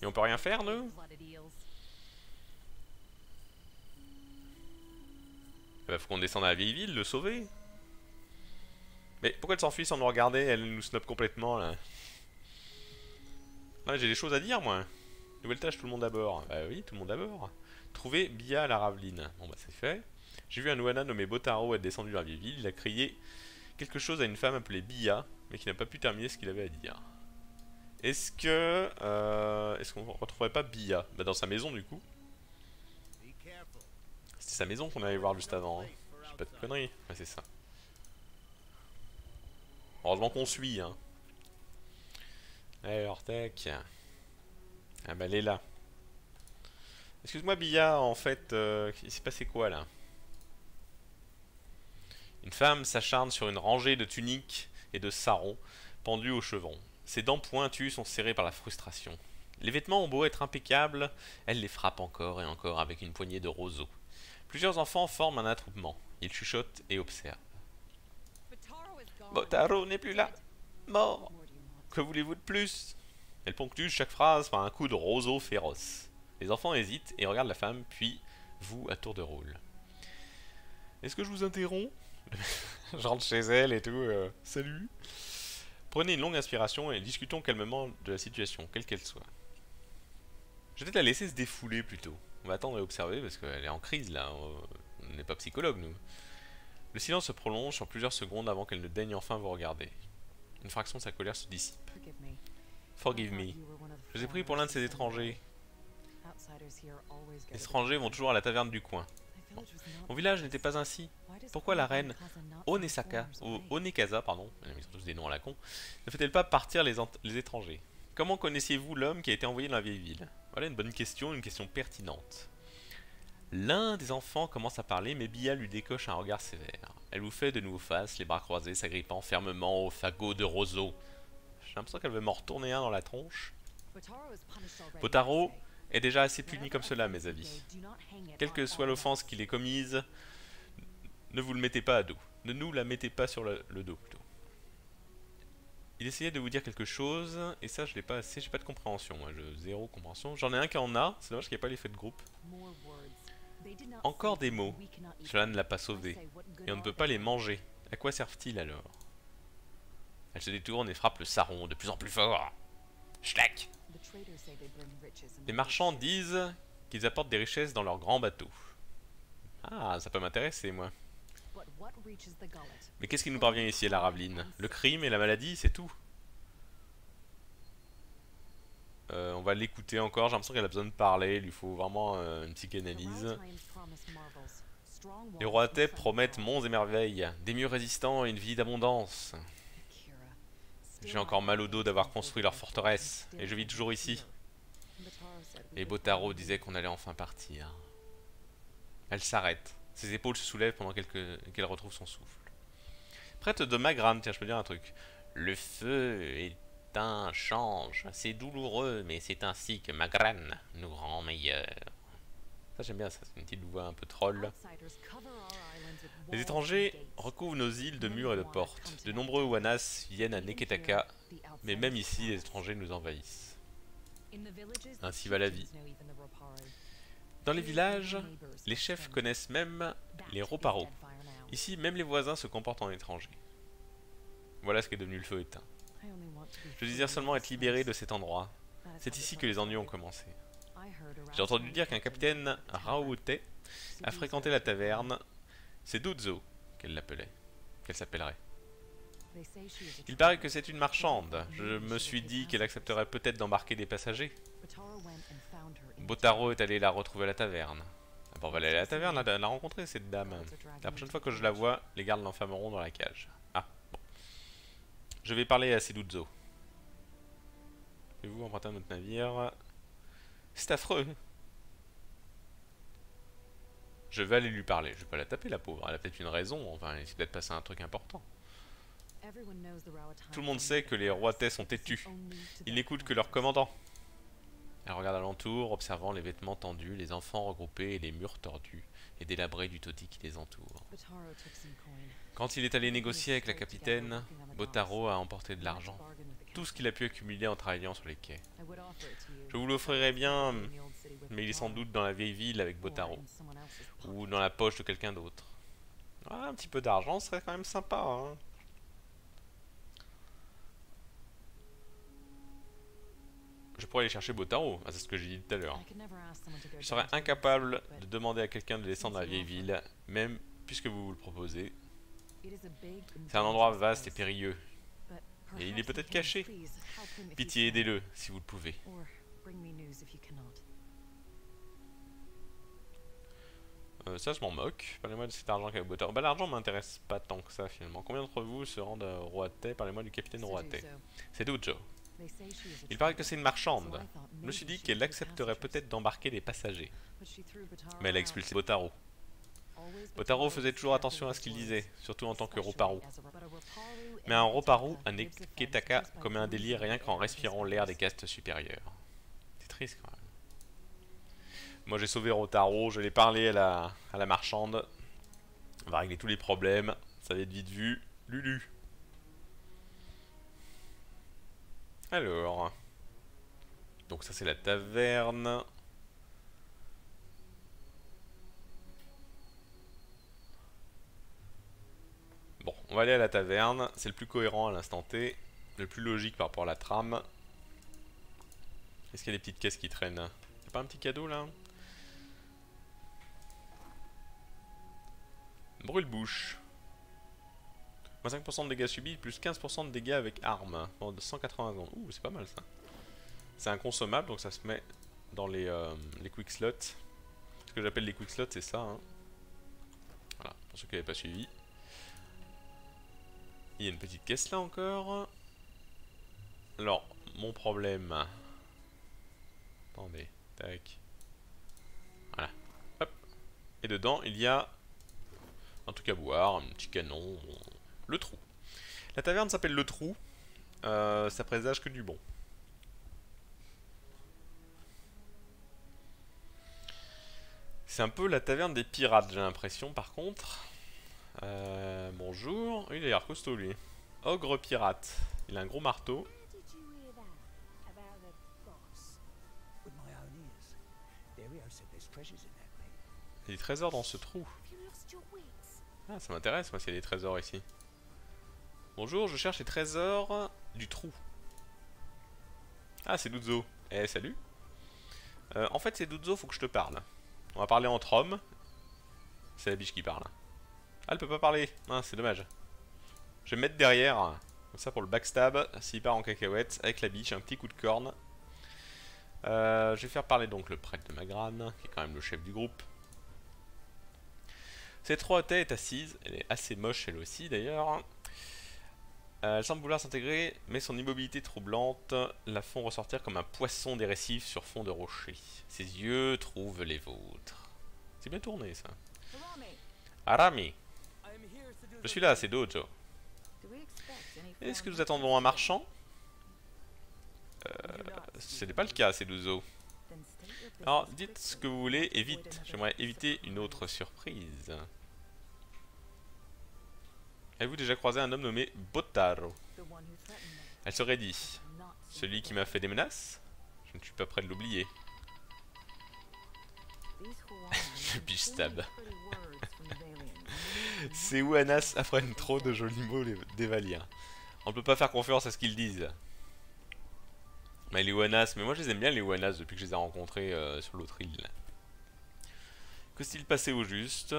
Et on peut rien faire, nous? Faut qu'on descende à la vieille ville, le sauver. Mais pourquoi elle s'enfuit sans nous regarder? Elle nous snob complètement là. J'ai des choses à dire moi. Nouvelle tâche, tout le monde d'abord. Bah oui, tout le monde d'abord. Trouver Bia à la Raveline. Bon bah c'est fait. J'ai vu un Ouana nommé Botaro être descendu dans la vieille ville. Il a crié quelque chose à une femme appelée Bia, mais qui n'a pas pu terminer ce qu'il avait à dire. Est-ce que... Euh, Est-ce qu'on retrouverait pas Bia? Bah dans sa maison du coup. C'était sa maison qu'on allait voir juste avant. Hein. J'ai pas de conneries. Ouais c'est ça. Heureusement qu'on suit hein. Allez Ortec. Ah bah elle est là. Excuse-moi Bia, en fait, euh, il s'est passé quoi là? Une femme s'acharne sur une rangée de tuniques et de sarons pendus aux chevrons. Ses dents pointues sont serrées par la frustration. Les vêtements ont beau être impeccables, elle les frappe encore et encore avec une poignée de roseaux. Plusieurs enfants forment un attroupement. Ils chuchotent et observent. Botaro n'est plus là. Mort. Que voulez-vous de plus? Elle ponctue chaque phrase par un coup de roseau féroce. Les enfants hésitent et regardent la femme, puis vous à tour de rôle. Est-ce que je vous interromps? Je rentre chez elle et tout. Euh, salut Prenez une longue inspiration et discutons calmement de la situation, quelle qu'elle soit. Je vais peut-être la laisser se défouler plutôt. On va attendre et observer parce qu'elle est en crise là. On n'est pas psychologue nous. Le silence se prolonge sur plusieurs secondes avant qu'elle ne daigne enfin vous regarder. Une fraction de sa colère se dissipe. Forgive me. Je vous ai pris pour l'un de ces étrangers. Les étrangers vont toujours à la taverne du coin. Mon village n'était pas ainsi. Pourquoi la reine Onesaka, ou Onekaza, pardon, ils tous des noms à la con, ne fait-elle pas partir les, les étrangers? Comment connaissiez-vous l'homme qui a été envoyé dans la vieille ville? Voilà une bonne question, une question pertinente. L'un des enfants commence à parler, mais Bia lui décoche un regard sévère. Elle vous fait de nouveau face, les bras croisés, s'agrippant fermement au fagot de roseau. J'ai l'impression qu'elle veut m'en retourner un dans la tronche. Potaro est déjà assez puni comme cela, mes avis. Quelle que soit l'offense qu'il ait commise, ne vous le mettez pas à dos. Ne nous la mettez pas sur le, dos, plutôt. Il essayait de vous dire quelque chose, et ça, je l'ai pas assez, j'ai pas de compréhension, moi, je, zéro compréhension. J'en ai un qui en a, c'est dommage qu'il n'y ait pas l'effet de groupe. Encore des mots. Cela ne l'a pas sauvé. Et on ne peut pas les manger. À quoi servent-ils alors? Elle se détourne et frappe le saron de plus en plus fort. Schlack Les marchands disent qu'ils apportent des richesses dans leurs grands bateaux. Ah, ça peut m'intéresser, moi. Mais qu'est-ce qui nous parvient ici la Raveline? Le crime et la maladie, c'est tout. Euh, on va l'écouter encore, j'ai l'impression qu'elle a besoin de parler, il lui faut vraiment euh, une psychanalyse. Les rois Thèbes promettent monts et merveilles, des murs résistants et une vie d'abondance. J'ai encore mal au dos d'avoir construit leur forteresse, et je vis toujours ici. Et Botaro disait qu'on allait enfin partir. Elle s'arrête. Ses épaules se soulèvent pendant qu'elle retrouve son souffle. Prête de Magram, tiens, je peux dire un truc. Le feu est un change. C'est douloureux, mais c'est ainsi que Magran nous rend meilleurs. Ça j'aime bien, ça c'est une petite voix un peu troll. Les étrangers recouvrent nos îles de murs et de portes. De nombreux Wanas viennent à Neketaka, mais même ici les étrangers nous envahissent. Ainsi va la vie. Dans les villages, les chefs connaissent même les Roparo. Ici, même les voisins se comportent en étrangers. Voilà ce qu'est devenu le feu éteint. Je désire seulement être libéré de cet endroit. C'est ici que les ennuis ont commencé. J'ai entendu dire qu'un capitaine Raoute a fréquenté la taverne. C'est Dozo qu'elle l'appelait. Qu'elle s'appellerait. Il paraît que c'est une marchande. Je me suis dit qu'elle accepterait peut-être d'embarquer des passagers. Botaro est allé la retrouver à la taverne. Bon, on va aller à la taverne, la, la rencontrer cette dame. La prochaine fois que je la vois, les gardes l'enfermeront dans la cage. Je vais parler à Seduzo. Pouvez-vous emprunter notre navire C'est affreux Je vais aller lui parler. Je vais pas la taper, la pauvre. Elle a peut-être une raison. Enfin, il s'est peut-être passé un truc important. Tout le monde sait que les rois sont têtus. Ils n'écoutent que leur commandant. Elle regarde alentour, observant les vêtements tendus, les enfants regroupés et les murs tordus et délabrés du taudis qui les entoure. Quand il est allé négocier avec la capitaine, Botaro a emporté de l'argent. Tout ce qu'il a pu accumuler en travaillant sur les quais. Je vous l'offrirai bien, mais il est sans doute dans la vieille ville avec Botaro. Ou dans la poche de quelqu'un d'autre. Ah, un petit peu d'argent serait quand même sympa. Hein. Je pourrais aller chercher Botaro, ah, c'est ce que j'ai dit tout à l'heure. Je serais incapable de demander à quelqu'un de descendre la vieille ville, même puisque vous vous le proposez. C'est un endroit vaste et périlleux. Et il est peut-être caché. Pitié, aidez-le, si vous le pouvez. Euh, ça, je m'en moque. Parlez-moi de cet argent qu'avec Botaro. Bah, l'argent m'intéresse pas tant que ça, finalement. Combien d'entre vous se rendent à Roaté? Parlez-moi du capitaine Roaté. C'est Dojo. Il paraît que c'est une marchande. Je me suis dit qu'elle accepterait peut-être d'embarquer des passagers. Mais elle a expulsé Botaro. Botaro faisait toujours attention à ce qu'il disait, surtout en tant que Roparu. Mais un Roparu un Neketaka comme un délire rien qu'en respirant l'air des castes supérieures. C'est triste quand même. Moi j'ai sauvé Rotaro, je l'ai parlé à la, à la marchande. On va régler tous les problèmes, ça va être vite vu. Lulu. Alors. Donc ça c'est la taverne. Bon, on va aller à la taverne. C'est le plus cohérent à l'instant T. Le plus logique par rapport à la trame. Est-ce qu'il y a des petites caisses qui traînent? Y'a pas un petit cadeau là? Brûle-bouche. Moins 5% de dégâts subis, plus 15% de dégâts avec arme. Pendant 180 secondes. Ouh, c'est pas mal ça. C'est un consommable, donc ça se met dans les, euh, les quick slots. Ce que j'appelle les quick slots, c'est ça. Hein. Voilà, pour ceux qui n'avaient pas suivi. Il y a une petite caisse là encore. Alors, mon problème... Attendez, tac. Voilà, hop. Et dedans, il y a un truc à boire, un petit canon, le trou. La taverne s'appelle le trou. Euh, ça présage que du bon. C'est un peu la taverne des pirates, j'ai l'impression, par contre. Euh, bonjour. Il a l'air lui. Ogre pirate. Il a un gros marteau. Il y a des trésors dans ce trou. Ah, ça m'intéresse, moi, s'il y a des trésors ici. Bonjour, je cherche les trésors du trou. Ah, c'est Duzo. Eh, salut. Euh, en fait, c'est Duzo, faut que je te parle. On va parler entre hommes. C'est la biche qui parle. Ah, elle peut pas parler. Ah, c'est dommage. Je vais me mettre derrière. Comme ça, pour le backstab, s'il part en cacahuète, avec la biche, un petit coup de corne. Euh, je vais faire parler donc le prêtre de Magrane, qui est quand même le chef du groupe. Cette trois est assise, elle est assez moche elle aussi d'ailleurs. Euh, elle semble vouloir s'intégrer, mais son immobilité troublante la font ressortir comme un poisson des récifs sur fond de rochers. Ses yeux trouvent les vôtres. C'est bien tourné ça. Arami Je suis là, c'est Dojo. Est-ce que nous attendons un marchand? Euh, Ce n'est pas le cas, c'est Dozo. Alors, dites ce que vous voulez et vite. J'aimerais éviter une autre surprise. Avez-vous déjà croisé un homme nommé Botaro? Elle serait dit Celui qui m'a fait des menaces? Je ne suis pas prêt de l'oublier. Le stab. Ces Ouanas apprennent trop de jolis mots des Valiens. On ne peut pas faire confiance à ce qu'ils disent. Mais les Wanas, mais moi je les aime bien les Wanas depuis que je les ai rencontrés euh, sur l'autre île. Que s'il passé au juste?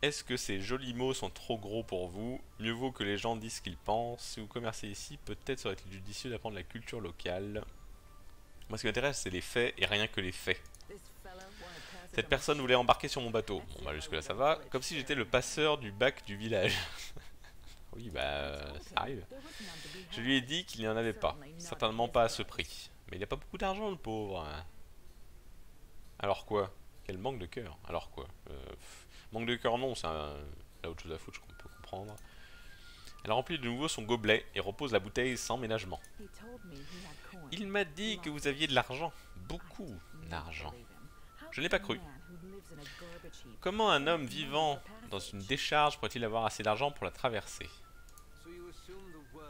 Est-ce que ces jolis mots sont trop gros pour vous Mieux vaut que les gens disent ce qu'ils pensent. Si vous commercez ici, peut-être serait-il judicieux d'apprendre la culture locale. Moi ce qui m'intéresse c'est les faits et rien que les faits. Cette personne voulait embarquer sur mon bateau. Bon bah jusque là ça va. Comme si j'étais le passeur du bac du village. Oui, bah, ça arrive. Je lui ai dit qu'il n'y en avait pas. Certainement pas à ce prix. Mais il n'a pas beaucoup d'argent, le pauvre. Alors quoi? Quel manque de cœur. Alors quoi? Euh, Manque de cœur, non, c'est un... autre chose à foutre, je peux comprendre. Elle remplit de nouveau son gobelet et repose la bouteille sans ménagement. Il m'a dit que vous aviez de l'argent. Beaucoup d'argent. Je n'ai pas cru. Comment un homme vivant dans une décharge pourrait-il avoir assez d'argent pour la traverser?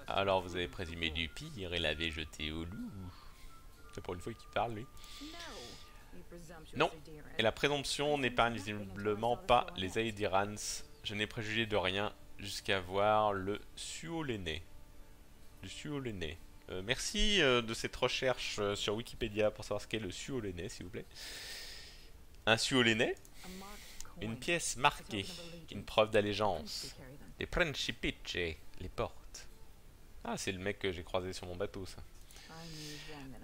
Alors vous avez présumé du pire et l'avez jeté au loup. C'est pour une fois qu'il parle, lui. Non, et la présomption n'épargne visiblement pas les Aedirans Je n'ai préjugé de rien jusqu'à voir le suoléné. Le suoléné. Euh, merci euh, de cette recherche euh, sur Wikipédia pour savoir ce qu'est le suoléné, s'il vous plaît. Un suoléné Une pièce marquée, une preuve d'allégeance. Les principice, les portes. Ah, c'est le mec que j'ai croisé sur mon bateau, ça.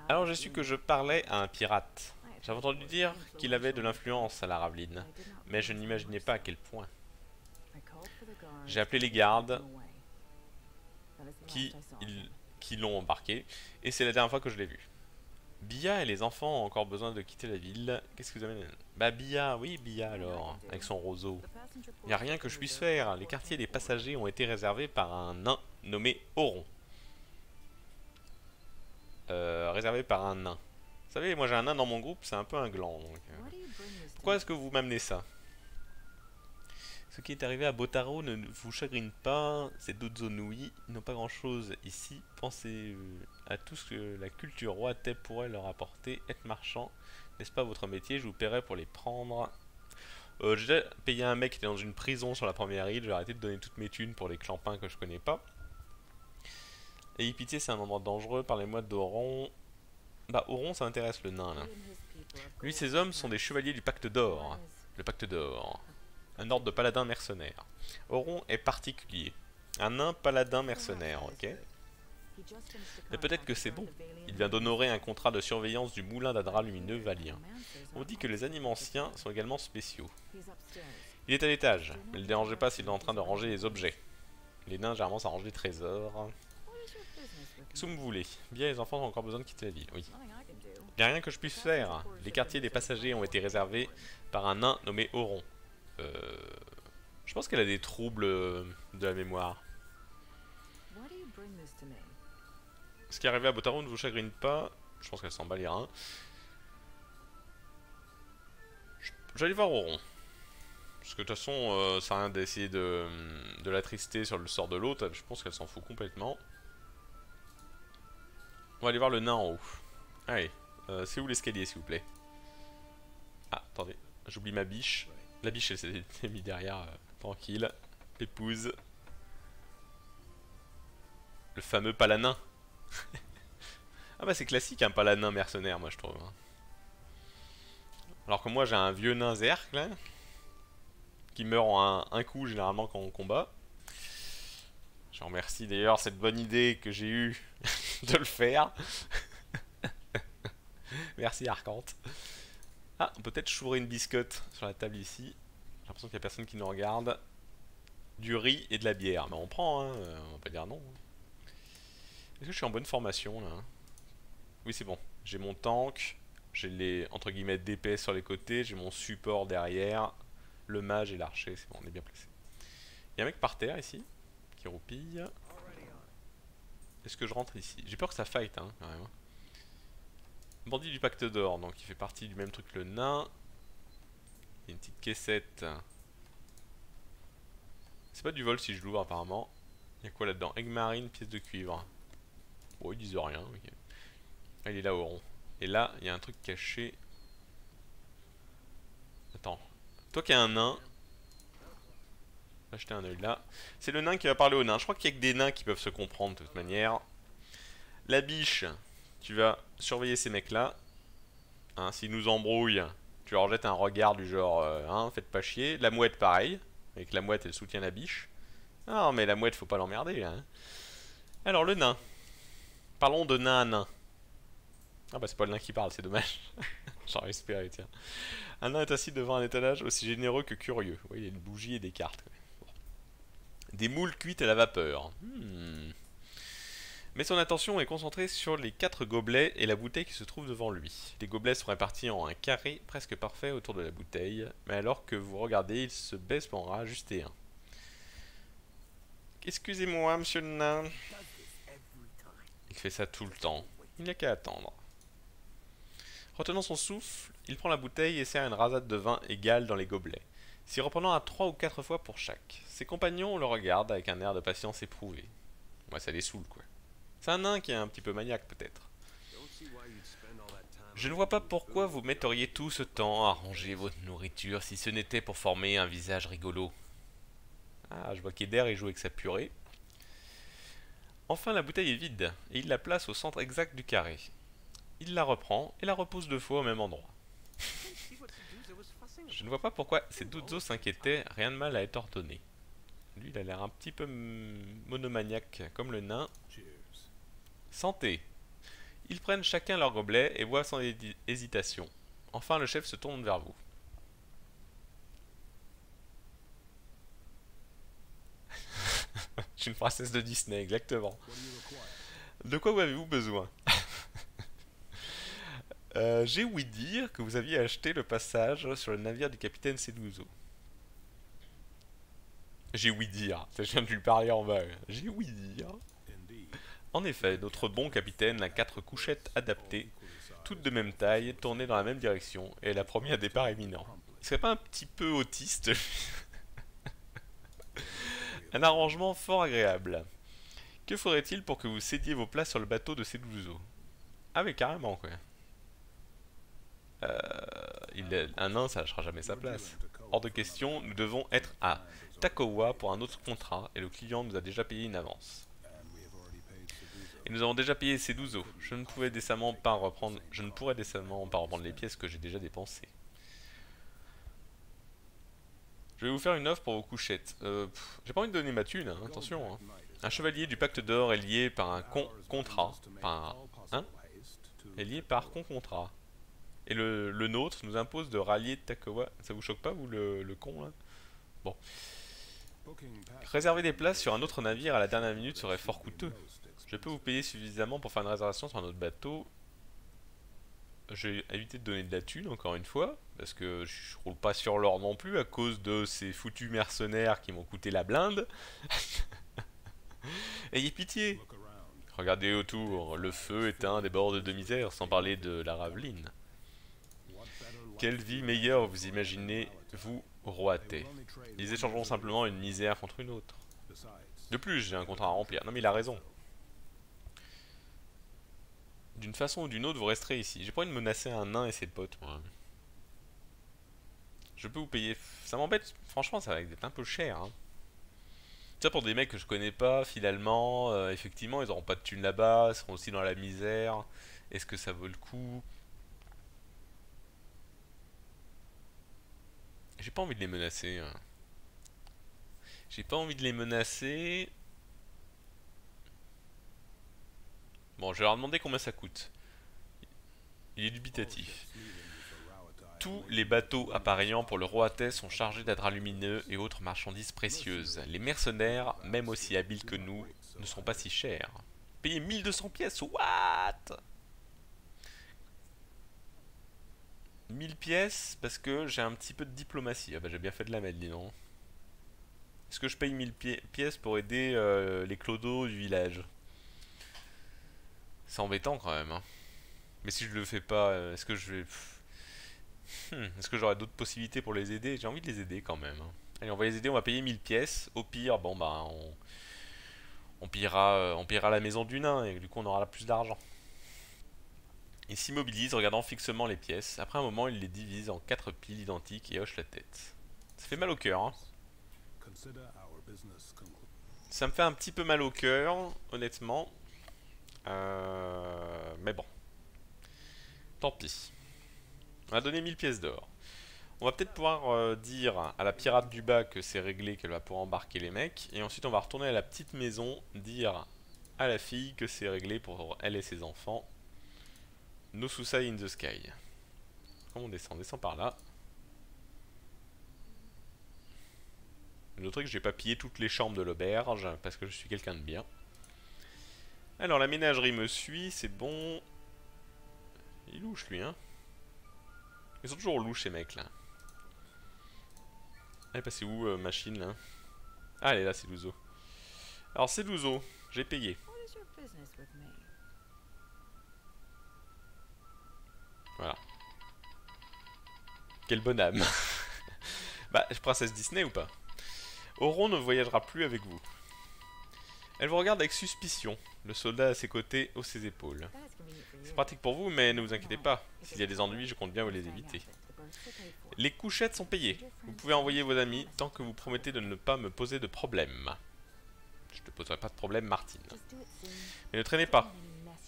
Alors j'ai su que je parlais à un pirate. J'avais entendu dire qu'il avait de l'influence à la Raveline, mais je n'imaginais pas à quel point. J'ai appelé les gardes qui, qui l'ont embarqué, et c'est la dernière fois que je l'ai vu. Bia et les enfants ont encore besoin de quitter la ville. Qu'est-ce que vous avez Bah Bia, oui Bia alors, avec son roseau. Il n'y a rien que je puisse faire. Les quartiers des passagers ont été réservés par un nain nommé Oron. Euh, réservé par un nain. Vous savez, moi j'ai un nain dans mon groupe, c'est un peu un gland. Euh. Pourquoi est-ce que vous m'amenez ça? Ce qui est arrivé à Botaro ne vous chagrine pas, ces d'autres Ils n'ont pas grand chose ici. Pensez à tout ce que la culture roite pourrait leur apporter. Être marchand, n'est-ce pas votre métier? Je vous paierai pour les prendre. Euh, j'ai payé un mec qui était dans une prison sur la première île, j'ai arrêté de donner toutes mes thunes pour les clampins que je connais pas. Et pitié, c'est un endroit dangereux, parlez-moi d'Oron. Bah, Oron, ça intéresse le nain, là. Lui, ses hommes sont des chevaliers du pacte d'or. Le pacte d'or. Un ordre de paladins mercenaires. Oron est particulier. Un nain paladin mercenaire, ok Mais peut-être que c'est bon. Il vient d'honorer un contrat de surveillance du moulin d'Adra lumineux valien. On dit que les animaux anciens sont également spéciaux. Il est à l'étage, mais ne le dérangez pas s'il est en train de ranger les objets. Les nains, généralement, ça range les trésors. Qu'est-ce que vous voulez Bien, les enfants ont encore besoin de quitter la ville, oui. Il n'y a rien que je puisse faire. Les quartiers des passagers ont été réservés par un nain nommé Oron. Euh, je pense qu'elle a des troubles de la mémoire. Ce qui est arrivé à Botaro ne vous chagrine pas. Je pense qu'elle s'en bat les reins. J'allais voir Oron. Parce que de toute façon, euh, ça à rien d'essayer de, de l'attrister sur le sort de l'autre. Je pense qu'elle s'en fout complètement. On va aller voir le nain en haut. Allez, euh, c'est où l'escalier s'il vous plaît? Ah, attendez, j'oublie ma biche. La biche elle s'est mise derrière, euh, tranquille. Épouse. Le fameux paladin. ah bah c'est classique un paladin mercenaire moi je trouve. Hein. Alors que moi j'ai un vieux nain zerk là. Qui meurt en un coup généralement quand on combat. Je remercie d'ailleurs cette bonne idée que j'ai eue de le faire. Merci Arcante. Ah, peut-être chourer une biscotte sur la table ici. J'ai l'impression qu'il n'y a personne qui nous regarde. Du riz et de la bière. Mais on prend, hein. on va pas dire non. Est-ce que je suis en bonne formation là Oui, c'est bon. J'ai mon tank. J'ai les entre guillemets DPS sur les côtés. J'ai mon support derrière. Le mage et l'archer. C'est bon, on est bien placé. Il y a un mec par terre ici? Roupille. Est-ce que je rentre ici? J'ai peur que ça fight, hein, carrément. Bandit du pacte d'or, donc il fait partie du même truc que le nain. Il y a une petite caissette. C'est pas du vol si je l'ouvre apparemment. Il y a quoi là-dedans? Egg marine, pièce de cuivre. Bon, ils disent rien. Ah, il est là au rond. Et là, il y a un truc caché. Attends. Toi qui as un nain, acheter un oeil là. C'est le nain qui va parler au nain. Je crois qu'il y a que des nains qui peuvent se comprendre de toute manière. La biche, tu vas surveiller ces mecs-là. Hein, S'ils nous embrouillent, tu leur jettes un regard du genre euh, hein, faites pas chier. La mouette, pareil. Avec la mouette, elle soutient la biche. Non, mais la mouette, faut pas l'emmerder. Hein. Alors, le nain. Parlons de nain à nain. Ah bah c'est pas le nain qui parle, c'est dommage. J'aurais espéré, tiens. Un nain est assis devant un étalage aussi généreux que curieux. Oui, il y a une bougie et des cartes. Des moules cuites à la vapeur. Hmm. Mais son attention est concentrée sur les quatre gobelets et la bouteille qui se trouve devant lui. Les gobelets sont répartis en un carré presque parfait autour de la bouteille, mais alors que vous regardez, il se baisse pour en rajuster un. Excusez-moi, monsieur le nain. Il fait ça tout le temps. Il n'y a qu'à attendre. Retenant son souffle, il prend la bouteille et sert une rasade de vin égale dans les gobelets s'y reprenant à trois ou quatre fois pour chaque. Ses compagnons le regardent avec un air de patience éprouvé. Moi, ça les saoule, quoi. C'est un nain qui est un petit peu maniaque, peut-être. Je ne vois pas pourquoi vous metteriez tout ce temps à ranger votre nourriture si ce n'était pour former un visage rigolo. Ah, je vois qu'Eder il joue avec sa purée. Enfin, la bouteille est vide, et il la place au centre exact du carré. Il la reprend et la repose deux fois au même endroit. Je ne vois pas pourquoi ces Duzo s'inquiétaient, rien de mal à être ordonné. Lui, il a l'air un petit peu monomaniaque, comme le nain. Santé Ils prennent chacun leur gobelet et boivent sans hésitation. Enfin, le chef se tourne vers vous. Une princesse de Disney, exactement. De quoi avez-vous besoin? Euh, J'ai ouï dire que vous aviez acheté le passage sur le navire du capitaine Seduzo. J'ai ouï dire. Je viens de lui parler en bas. J'ai ouï dire. En effet, notre bon capitaine a quatre couchettes adaptées, toutes de même taille, tournées dans la même direction, et elle a promis un départ imminent. Il serait pas un petit peu autiste? Un arrangement fort agréable. Que faudrait-il pour que vous cédiez vos places sur le bateau de Seduzo Ah mais carrément quoi. Euh, il un nain, ça lâchera jamais sa place. Hors de question, nous devons être à Takowa pour un autre contrat et le client nous a déjà payé une avance. Et nous avons déjà payé ces 12 Je ne pouvais décemment pas reprendre. Je ne pourrais décemment pas reprendre les pièces que j'ai déjà dépensées. Je vais vous faire une offre pour vos couchettes. Euh, j'ai pas envie de donner ma thune, hein, attention. Hein. Un chevalier du pacte d'or est lié par un con contrat. Par hein? Est lié par con contrat. Et le, le, nôtre nous impose de rallier Takowa. Ça vous choque pas, vous, le, le con, là? Bon. Réserver des places sur un autre navire à la dernière minute serait fort coûteux. Je peux vous payer suffisamment pour faire une réservation sur un autre bateau. J'ai évité de donner de la thune, encore une fois, parce que je roule pas sur l'or non plus, à cause de ces foutus mercenaires qui m'ont coûté la blinde. Ayez pitié Regardez autour, le feu éteint des bords de misère, sans parler de la raveline. Quelle vie meilleure vous imaginez, vous, Roaté Ils échangeront simplement une misère contre une autre. De plus, j'ai un contrat à remplir. Non mais il a raison d'une façon ou d'une autre, vous resterez ici. J'ai pas envie de menacer un nain et ses potes, moi. Je peux vous payer... Ça m'embête, franchement, ça va être un peu cher. Hein. Ça pour des mecs que je connais pas, finalement, euh, effectivement, ils auront pas de thunes là-bas, seront aussi dans la misère. Est-ce que ça vaut le coup? J'ai pas envie de les menacer. Hein. J'ai pas envie de les menacer. Bon, je vais leur demander combien ça coûte. Il est dubitatif. Tous les bateaux appareillant pour le roi sont chargés d'adras lumineux et autres marchandises précieuses. Les mercenaires, même aussi habiles que nous, ne sont pas si chers. Payer 1200 pièces, what? 1000 pièces parce que j'ai un petit peu de diplomatie. Ah bah j'ai bien fait de la mettre, dis donc. Est-ce que je paye 1000 pièces pour aider euh, les clodos du village? C'est embêtant quand même. Hein. Mais si je le fais pas, euh, est-ce que je vais... Hmm, est-ce que j'aurai d'autres possibilités pour les aider? J'ai envie de les aider quand même. Hein. Allez, on va les aider, on va payer 1000 pièces. Au pire, bon bah on... On euh, on pillera la maison du nain et du coup on aura plus d'argent. Il s'immobilise, regardant fixement les pièces. Après un moment, il les divise en quatre piles identiques et hoche la tête. Ça fait mal au cœur. Hein. Ça me fait un petit peu mal au cœur, honnêtement. Euh, mais bon. Tant pis. On a donné 1000 pièces d'or. On va peut-être pouvoir euh, dire à la pirate du bas que c'est réglé, qu'elle va pouvoir embarquer les mecs. Et ensuite on va retourner à la petite maison, dire à la fille que c'est réglé pour elle et ses enfants. No Suicide in the Sky. Comment on descend? On descend par là. Notez que j'ai pas pillé toutes les chambres de l'auberge parce que je suis quelqu'un de bien. Alors la ménagerie me suit, c'est bon. Il louche lui, hein. Ils sont toujours louches ces mecs là. Elle est passée où, euh, machine là? Ah, elle est là, c'est Luzo. Alors c'est Luzo, j'ai payé. Voilà. Quelle bonne âme. bah, princesse Disney ou pas? Oron ne voyagera plus avec vous. Elle vous regarde avec suspicion. Le soldat à ses côtés hausse ses épaules. C'est pratique pour vous, mais ne vous inquiétez pas. S'il y a des ennuis, je compte bien vous les éviter. Les couchettes sont payées. Vous pouvez envoyer vos amis tant que vous promettez de ne pas me poser de problème. Je te poserai pas de problème, Martine. Mais ne traînez pas.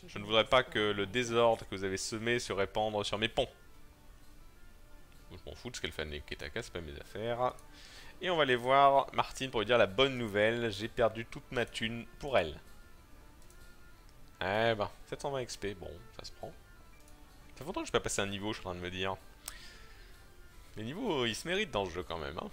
Je ne voudrais pas que le désordre que vous avez semé se répande sur mes ponts. Je m'en fous de ce qu'elle fait à Neketaka, c'est pas mes affaires. Et on va aller voir Martine pour lui dire la bonne nouvelle. J'ai perdu toute ma thune pour elle. Eh ben, 720 XP, bon, ça se prend. Ça fait longtemps que je pas passé un niveau, je suis en train de me dire. Les niveaux, ils se méritent dans ce jeu quand même. Hein.